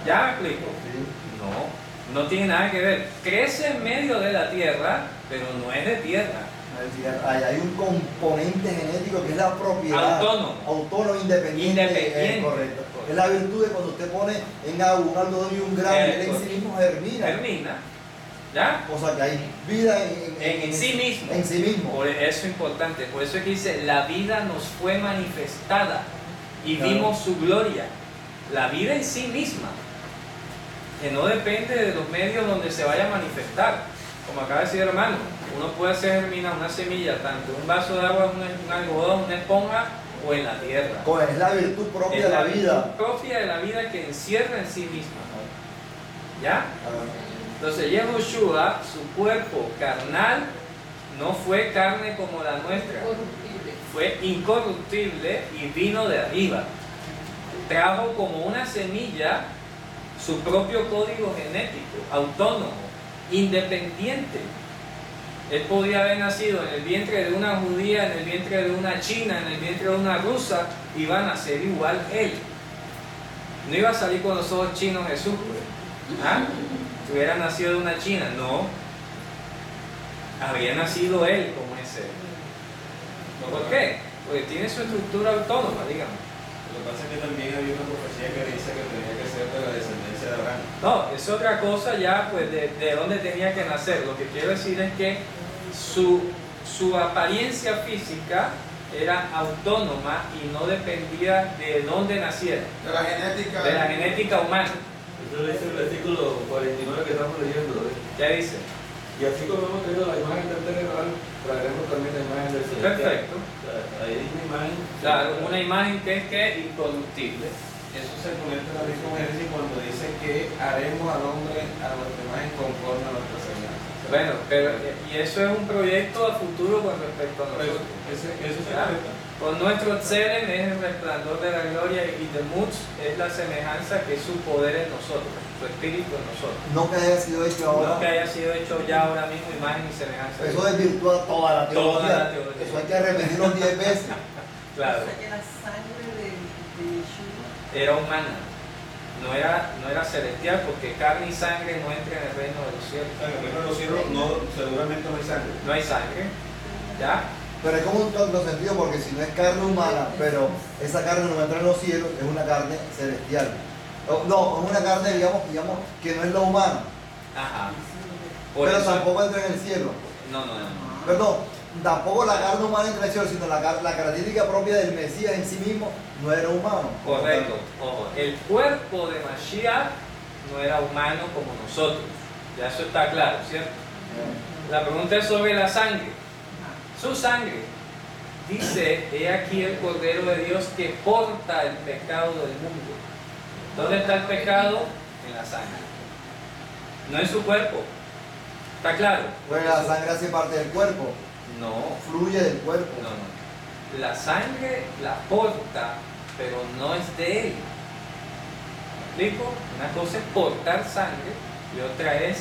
¿Ya me explico? Sí. No, no tiene nada que ver. Crece en medio de la tierra, pero no es de tierra. Ahí hay un componente genético que es la propiedad. Autónomo. Autónomo, independiente. Independiente. Es correcto. Es la virtud de cuando usted pone en agua un algodón y un grano, Eh, él en sí mismo germina. Germina. ¿Ya? O sea que hay vida en, En- en sí mismo. En sí mismo. Por eso es importante. Por eso es que dice, la vida nos fue manifestada y Claro. vimos su gloria. La vida en sí misma. Que no depende de los medios donde se vaya a manifestar. Como acaba de decir hermano, uno puede hacer germinar una semilla tanto en un vaso de agua, un, un algodón, una esponja o en la tierra. Es la virtud propia Es de la virtud vida. propia de la vida que encierra en sí misma. ¿Ya? Entonces Yehoshua, su cuerpo carnal, no fue carne como la nuestra, fue incorruptible y vino de arriba. Trajo como una semilla su propio código genético, autónomo, independiente. Él podía haber nacido en el vientre de una judía, en el vientre de una china, en el vientre de una rusa, iba a nacer igual él. No iba a salir con los ojos chinos Jesús, pues. ¿Ah? Hubiera nacido de una china, no. Habría nacido él como ese. ¿Por qué? Porque tiene su estructura autónoma, digamos. Lo que pasa es que también había una profecía que dice que tenía que ser de la descendencia Abraham. No, es otra cosa ya, pues, de, de dónde tenía que nacer. Lo que quiero decir es que su, su apariencia física era autónoma y no dependía de dónde naciera, De la genética. de la genética humana. Eso lo dice el versículo 49 que estamos leyendo. ¿eh? Ya dice. Y así como hemos tenido la imagen del terrenal, traeremos también la imagen del celestial. Perfecto. O sea, ahí hay una imagen. Claro, una imagen que es que incorruptible. Eso se conecta también con Génesis cuando dice que haremos al hombre a nuestra imagen conforme a nuestra semejanza. Bueno, pero y eso es un proyecto a futuro con respecto a eso, nosotros. ese, eso se. Con nuestro Tzeren es el resplandor de la gloria y de Mutz es la semejanza que es su poder en nosotros. su espíritu en nosotros. No que haya sido hecho No ahora. que haya sido hecho ya ahora mismo imagen y semejanza. de Eso Dios. desvirtúa toda la teología. Toda la teología. Eso hay que repetirlo 10 veces. (laughs) Claro, O sea que la sangre de, de Yeshua era humana, no era, no era celestial, porque carne y sangre no entran en el reino de los cielos. En el reino de los cielos no, seguramente no hay sangre. No hay sangre, ¿ya? Pero es como un doble sentido porque si no es carne humana, pero esa carne no entra en los cielos, es una carne celestial. O- No, es una carne, digamos, digamos que no es la humana, Ajá. Por pero eso- tampoco entra en el cielo. No, no, no. Perdón, tampoco la carne humana entra en el cielo, sino la, car- la característica propia del Mesías en sí mismo no era humano. Correcto. Ojo, el cuerpo de Mashiach no era humano como nosotros. Ya eso está claro, ¿cierto? La pregunta es sobre la sangre. Su sangre. Dice, he aquí el Cordero de Dios que porta el pecado del mundo. ¿Dónde está el pecado? En la sangre. No en su cuerpo. ¿Está claro? Pues la sangre hace parte del cuerpo, No, fluye del cuerpo. no, no. La sangre la porta, pero no es de él. ¿Me explico? Una cosa es portar sangre y otra es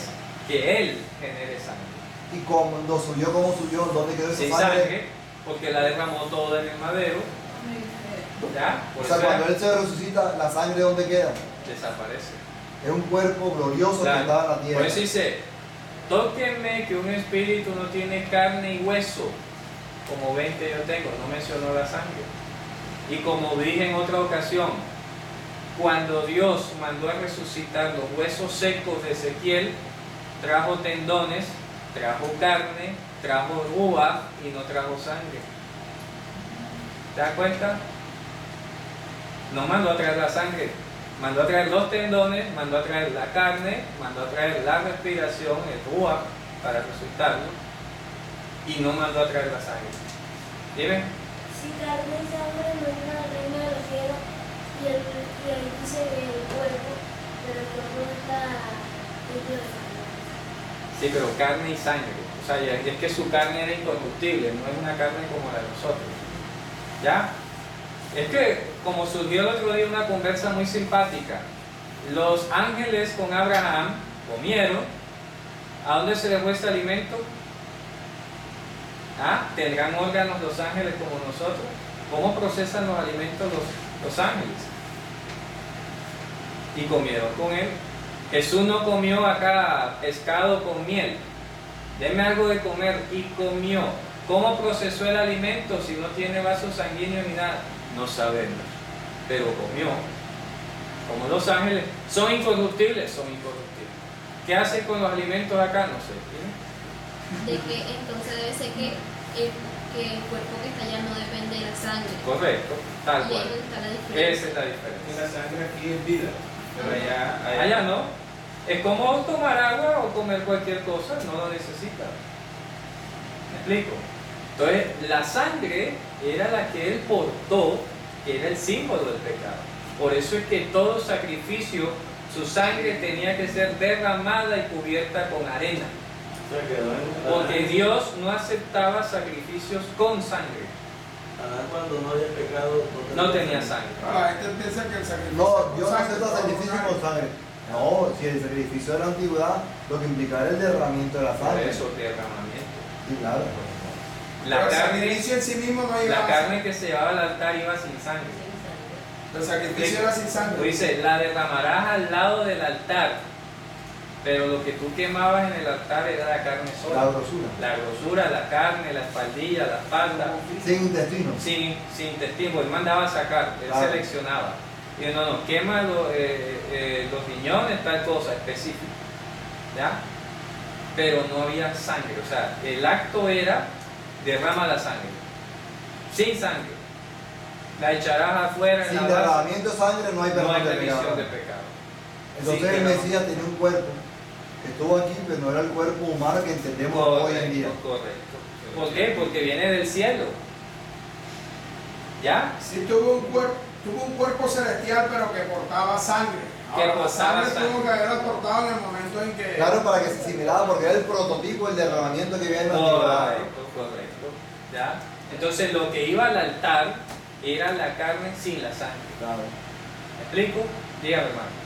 que él genere sangre. Y cuando subió, como subió, ¿dónde quedó esa Sin sangre? sangre, porque la derramó toda en el madero, ¿ya? O sea, cuando él se resucita, la sangre ¿dónde queda? desaparece. Es un cuerpo glorioso Claro. que estaba en la tierra. Por eso dice, tóquenme que un espíritu no tiene carne y hueso, como ven que yo tengo, no mencionó la sangre. Y como dije en otra ocasión, cuando Dios mandó a resucitar los huesos secos de Ezequiel, trajo tendones, trajo carne, trajo rúa y no trajo sangre. ¿Te das cuenta? No mandó a traer la sangre, mandó a traer los tendones, mandó a traer la carne, mandó a traer la respiración, el rúa, para resucitarlo, y no mandó a traer la sangre. ¿Dime? Si carne y sangre no es la reina de los cielos, y, el, y ahí dice el cuerpo, pero el cuerpo está hecho de. Sí, pero carne y sangre. O sea, es que su carne era incorruptible, no es una carne como la de nosotros. ¿Ya? Es que, como surgió el otro día una conversa muy simpática, los ángeles con Abraham comieron, ¿a dónde se les fue este alimento? ¿Ah? ¿Tendrán órganos los ángeles como nosotros? ¿Cómo procesan los alimentos los, los ángeles? Y comieron con él. Jesús no comió acá pescado con miel. Deme algo de comer y comió. ¿Cómo procesó el alimento si no tiene vasos sanguíneos ni nada? No sabemos. Pero comió. Como los ángeles. ¿Son incorruptibles? Son incorruptibles. ¿Qué hacen con los alimentos acá? No sé. De que entonces debe ser que el, que el cuerpo que está allá no depende de la sangre. Correcto. Tal Y cual. donde está la diferencia. Esa es la diferencia. la sangre aquí es vida. Pero allá, allá, Allá no. Es como tomar agua o comer cualquier cosa, no lo necesita. ¿Me explico? Entonces, la sangre era la que él portó, que era el símbolo del pecado. Por eso es que todo sacrificio, su sangre tenía que ser derramada y cubierta con arena. En- Porque Dios no aceptaba sacrificios con sangre. Adán cuando no había pecado No tenía sangre. Ah, La gente piensa que el sacrificio. No, Dios no acepta no sacrificio es con sangre. No, si el sacrificio de la antigüedad lo que implicaba era el derramamiento de la Por sangre. eso, derramamiento. Sí, claro. La Pero el carne, sacrificio en sí mismo no la iba carne que se llevaba al altar iba sin sangre. El sacrificio era sin sangre. Dice, la derramarás al lado del altar, pero lo que tú quemabas en el altar era la carne La sola. grosura. La grosura, la carne, la espaldilla, la espalda, Sin intestino. sin, sin intestino. Él mandaba a sacar, él Claro. seleccionaba. Y no, no, quema lo- eh, eh, los riñones, tal cosa específica. ¿Ya? Pero no había sangre. O sea, el acto era derrama la sangre. Sin sangre. La echarás afuera Sin la derramamiento de sangre no hay No perdón hay de pecado. de pecado. Entonces Sí, el Mesías tenía un cuerpo que estuvo aquí, pero no era el cuerpo humano que entendemos hoy en día. Correcto. ¿Por qué? Porque viene del cielo. ¿Ya? Sí tuvo un cuerpo, tuvo un cuerpo celestial pero que portaba sangre. Que Ahora, la portaba sangre sangre. tuvo que haberla portado en el momento en que. Claro, para que se asimilaba, porque era el prototipo del derramamiento que había en la antigüedad. Correcto, correcto. ¿Ya? Entonces lo que iba al altar era la carne sin la sangre. Claro. ¿Me explico? Dígame, hermano.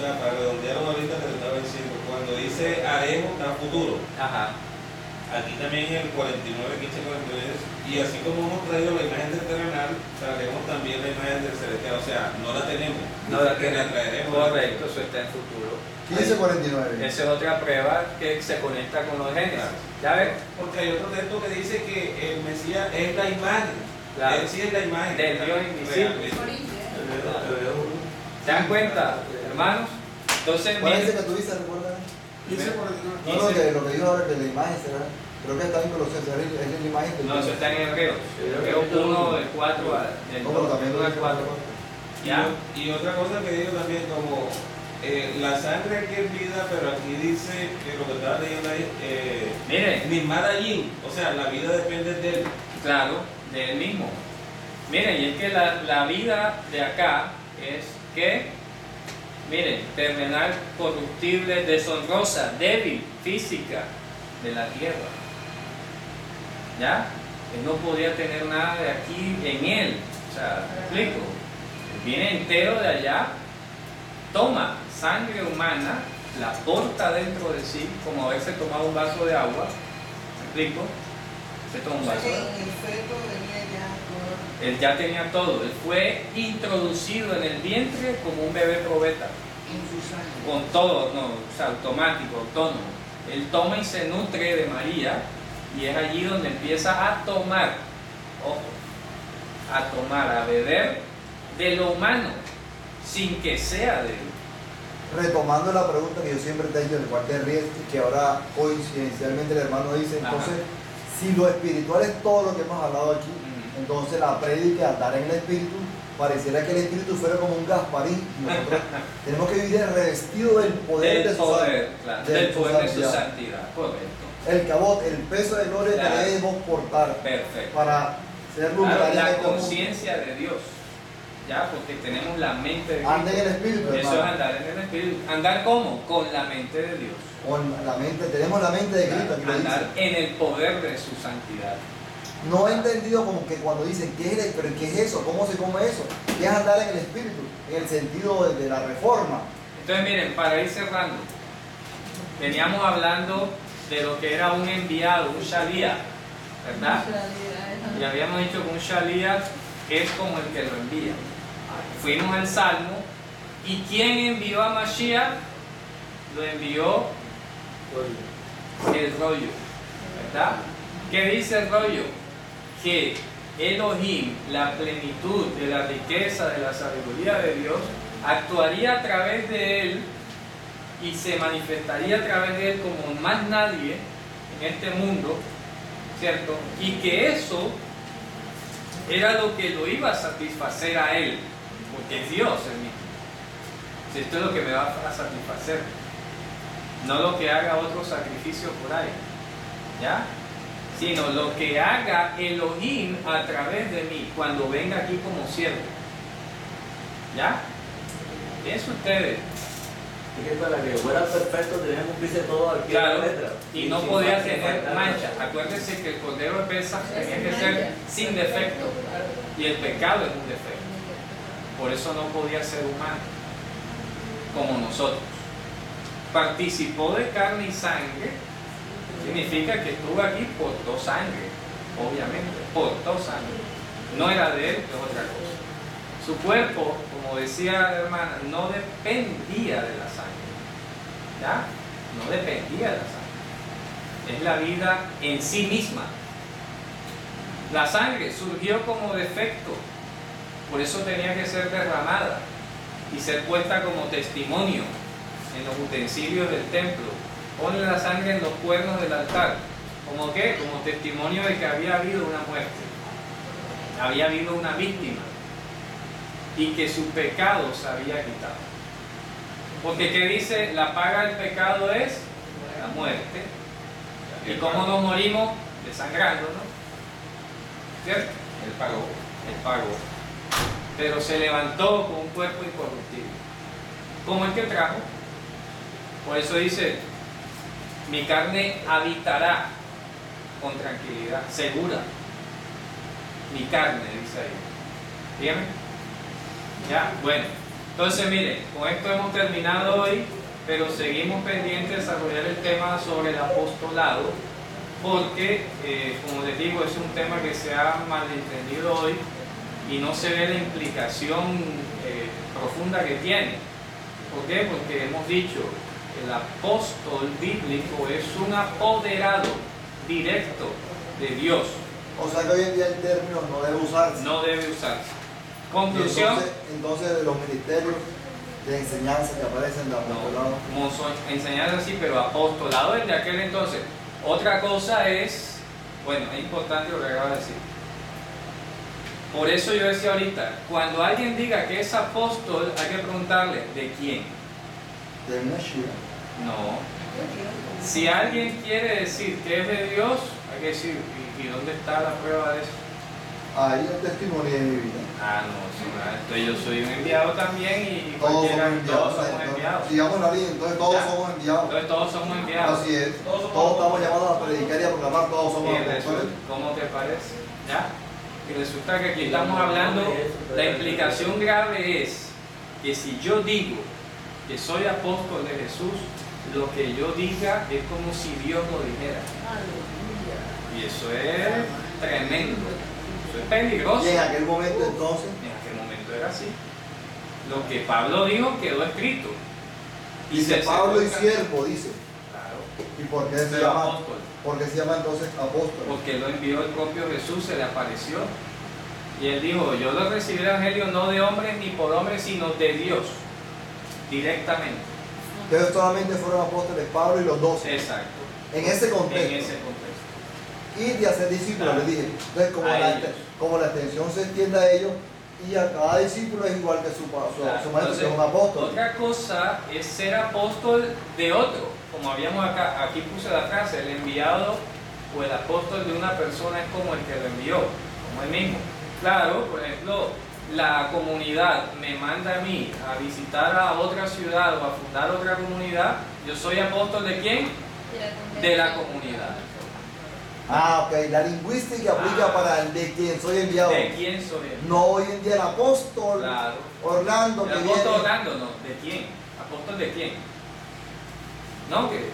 O sea, para redondear ahorita que te estaba diciendo, cuando dice haremos, está futuro. Ajá. Aquí también en el 49, 15, 49, y así como hemos traído la imagen del terrenal, traeremos también la imagen del celestial. O sea, no la tenemos. No la que tenemos. traeremos. Correcto, eso está en futuro. 1549. Esa es otra prueba que se conecta con los Génesis. ¿Ya ves? Porque hay otro texto que dice que el Mesías es la imagen. Claro. Él sí es la imagen. Del Dios invisible. ¿Se dan cuenta, hermanos? Entonces, ¿Cuál es ese que tú dices, recuerda? Dice por el No, no, que lo que dijo ahora que la imagen será. Creo que está en Colosenses, es la imagen no, eso está en Hebreos. Hebreos 1, del 4 al del No, pero también 1 al 4. ¿Ya? Y, y otra cosa que digo también, como eh, la sangre aquí es vida, pero aquí dice que lo que estaba leyendo ahí, eh, Miren, ni allí, o sea, la vida depende de él. claro, de él mismo. Miren, y es que la, la vida de acá es que, miren, terrenal, corruptible, deshonrosa, débil, física, de la tierra. ¿Ya? Él no podía tener nada de aquí en él. O sea, ¿me explico? Viene entero de allá, toma sangre humana, la porta dentro de sí, como haberse tomado un vaso de agua. ¿Me explico? Se toma un vaso de agua. Él ya tenía todo. Él fue introducido en el vientre como un bebé probeta. en su sangre. Con todo, no, o sea, automático, autónomo. Él toma y se nutre de María y es allí donde empieza a tomar, ojo, a tomar, a beber de lo humano, sin que sea de él. Retomando la pregunta que yo siempre te he hecho, en el cual te ríes, y que ahora coincidencialmente el hermano dice, Ajá. entonces, si lo espiritual es todo lo que hemos hablado aquí. Entonces la prédica, andar en el espíritu, pareciera que el espíritu fuera como un Gasparín. Nosotros (laughs) tenemos que vivir revestido del poder de Del su poder, san- claro, de del su poder de su santidad. correcto. El cabot, el peso de gloria Claro. que debemos portar Perfecto. para ser Claro, la conciencia de Dios, ya, porque tenemos la mente de Anda en el espíritu, Eso es andar en el espíritu. ¿Andar cómo? Con la mente de Dios. Con la mente, tenemos la mente de Cristo, andar en el poder de su santidad. No he entendido como que cuando dicen, ¿qué es, el- pero ¿qué es eso? ¿Cómo se come eso? ¿Qué es andar en el espíritu? En el sentido de, de la reforma. Entonces, miren, para ir cerrando, veníamos hablando de lo que era un enviado, un shalía, ¿verdad? Y habíamos dicho que un shalía es como el que lo envía. Fuimos al Salmo, ¿y quién envió a Mashiach? Lo envió el rollo, ¿verdad? ¿Qué dice el rollo? Que Elohim, la plenitud de la riqueza, de la sabiduría de Dios, actuaría a través de él y se manifestaría a través de él como más nadie en este mundo, ¿cierto? Y que eso era lo que lo iba a satisfacer a él, porque es Dios mismo. Si esto es lo que me va a satisfacer, no lo que haga otro sacrificio por ahí, ¿ya? Sino lo que haga Elohim a través de mí cuando venga aquí como siervo, ¿ya? Piensen ustedes, Es que para que fuera perfecto teníamos que cumplirse todo al pie de Claro, la letra. y no podía tener mancha. Acuérdense que el cordero de Pesaj tenía que ser sin defecto y el pecado es un defecto. Por eso no podía ser humano como nosotros. Participó de carne y sangre, significa que estuvo aquí por dos sangre, obviamente, por dos sangre. No era de él, es otra cosa. Su cuerpo, como decía la hermana, no dependía de la sangre. ¿Ya? No dependía de la sangre. Es la vida en sí misma. La sangre surgió como defecto, por eso tenía que ser derramada y ser puesta como testimonio en los utensilios del templo. Ponle la sangre en los cuernos del altar. ¿Como qué? Como testimonio de que había habido una muerte. Había habido una víctima. Y que su pecado se había quitado. Porque ¿qué dice? La paga del pecado es la muerte. ¿Y cómo nos morimos? Desangrándonos. ¿Cierto? Él pagó. Él pagó. Pero se levantó con un cuerpo incorruptible. Como el que trajo. Por eso dice, mi carne habitará con tranquilidad, segura. Mi carne, dice ahí. Dígame. Ya, bueno. Entonces, miren, con esto hemos terminado hoy, pero seguimos pendientes de desarrollar el tema sobre el apostolado, porque, eh, como les digo, es un tema que se ha malentendido hoy y no se ve la implicación eh, profunda que tiene. ¿Por qué? Porque hemos dicho, el apóstol bíblico es un apoderado directo de Dios, O sea que hoy en día el término no debe usarse. no debe usarse. Conclusión. Entonces, entonces de los ministerios de enseñanza que aparecen de apostolado. No, son enseñanzas así, pero apostolado desde aquel entonces. Otra cosa es, bueno, es importante lo que acabo de decir. Por eso yo decía ahorita, cuando alguien diga que es apóstol, hay que preguntarle, ¿de quién? De Shira. No. Si alguien quiere decir que es de Dios, hay que decir, ¿y, y dónde está la prueba de eso? Ahí el testimonio de mi vida. Ah, no, sí, ah, entonces yo soy un enviado también y Todos cualquiera, somos enviados. todos somos entonces, enviados. La línea, entonces todos Ya. somos enviados. Entonces todos somos enviados. Así es. Todos somos Todos estamos llamados a predicar y a proclamar, todos somos apóstoles. ¿Cómo te parece? ¿Ya? Y resulta que aquí estamos hablando, la implicación grave es que si yo digo que soy apóstol de Jesús, lo que yo diga es como si Dios lo dijera. Y eso es tremendo. Eso es peligroso. Y en aquel momento entonces, En aquel momento era así. Lo que Pablo dijo quedó escrito. dice se Pablo y siervo, dice. Claro. ¿Y por qué se llama? apóstol. ¿Por qué se llama entonces apóstol? porque lo envió el propio Jesús, se le apareció. Y él dijo, yo lo recibí el Evangelio no de hombres ni por hombres, sino de Dios, directamente. Entonces solamente fueron apóstoles Pablo y los doce. Exacto. En ese En contexto. ese contexto. Y de hacer discípulos, Claro. les dije. Entonces, como la, como la extensión se extiende a ellos, y a cada discípulo es igual que su, su, Claro. su maestro, que es un Entonces, apóstol. Otra cosa es ser apóstol de otro. Como habíamos acá, aquí puse la frase, el enviado o el apóstol de una persona es como el que lo envió, como él mismo. Claro, por ejemplo, la comunidad me manda a mí a visitar a otra ciudad o a fundar otra comunidad, yo soy apóstol de quién? De la comunidad. Ah, ok. La lingüística aplica Ah. para el de quien soy enviado. ¿De quién soy? No hoy en día el apóstol Claro. Orlando El apóstol viene. Orlando, no. ¿De quién? ¿Apóstol de quién? No, que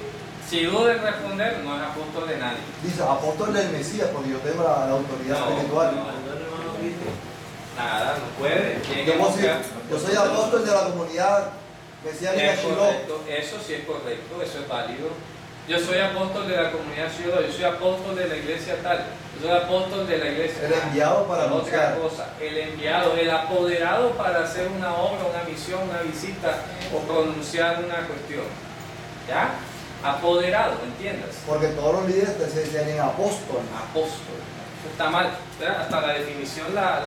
si dudo en responder, no es apóstol de nadie. Dice apóstol del Mesías, porque yo tengo la, la autoridad No, espiritual. no. Nada, no puede. Tiene Yo, que puedo decir, buscar- yo soy apóstol de la comunidad mesiánica Es correcto, eso sí es correcto, eso es válido. Yo soy apóstol de la comunidad Shiloh, yo soy apóstol de la iglesia tal, yo soy apóstol de la iglesia El enviado para otra cosa, el enviado, el apoderado para hacer una obra, una misión, una visita o pronunciar una cuestión. ¿Ya? Apoderado, ¿entiendas? Porque todos los líderes se tienen apóstol. Apóstol. Eso está mal. ¿verdad? Hasta la definición la,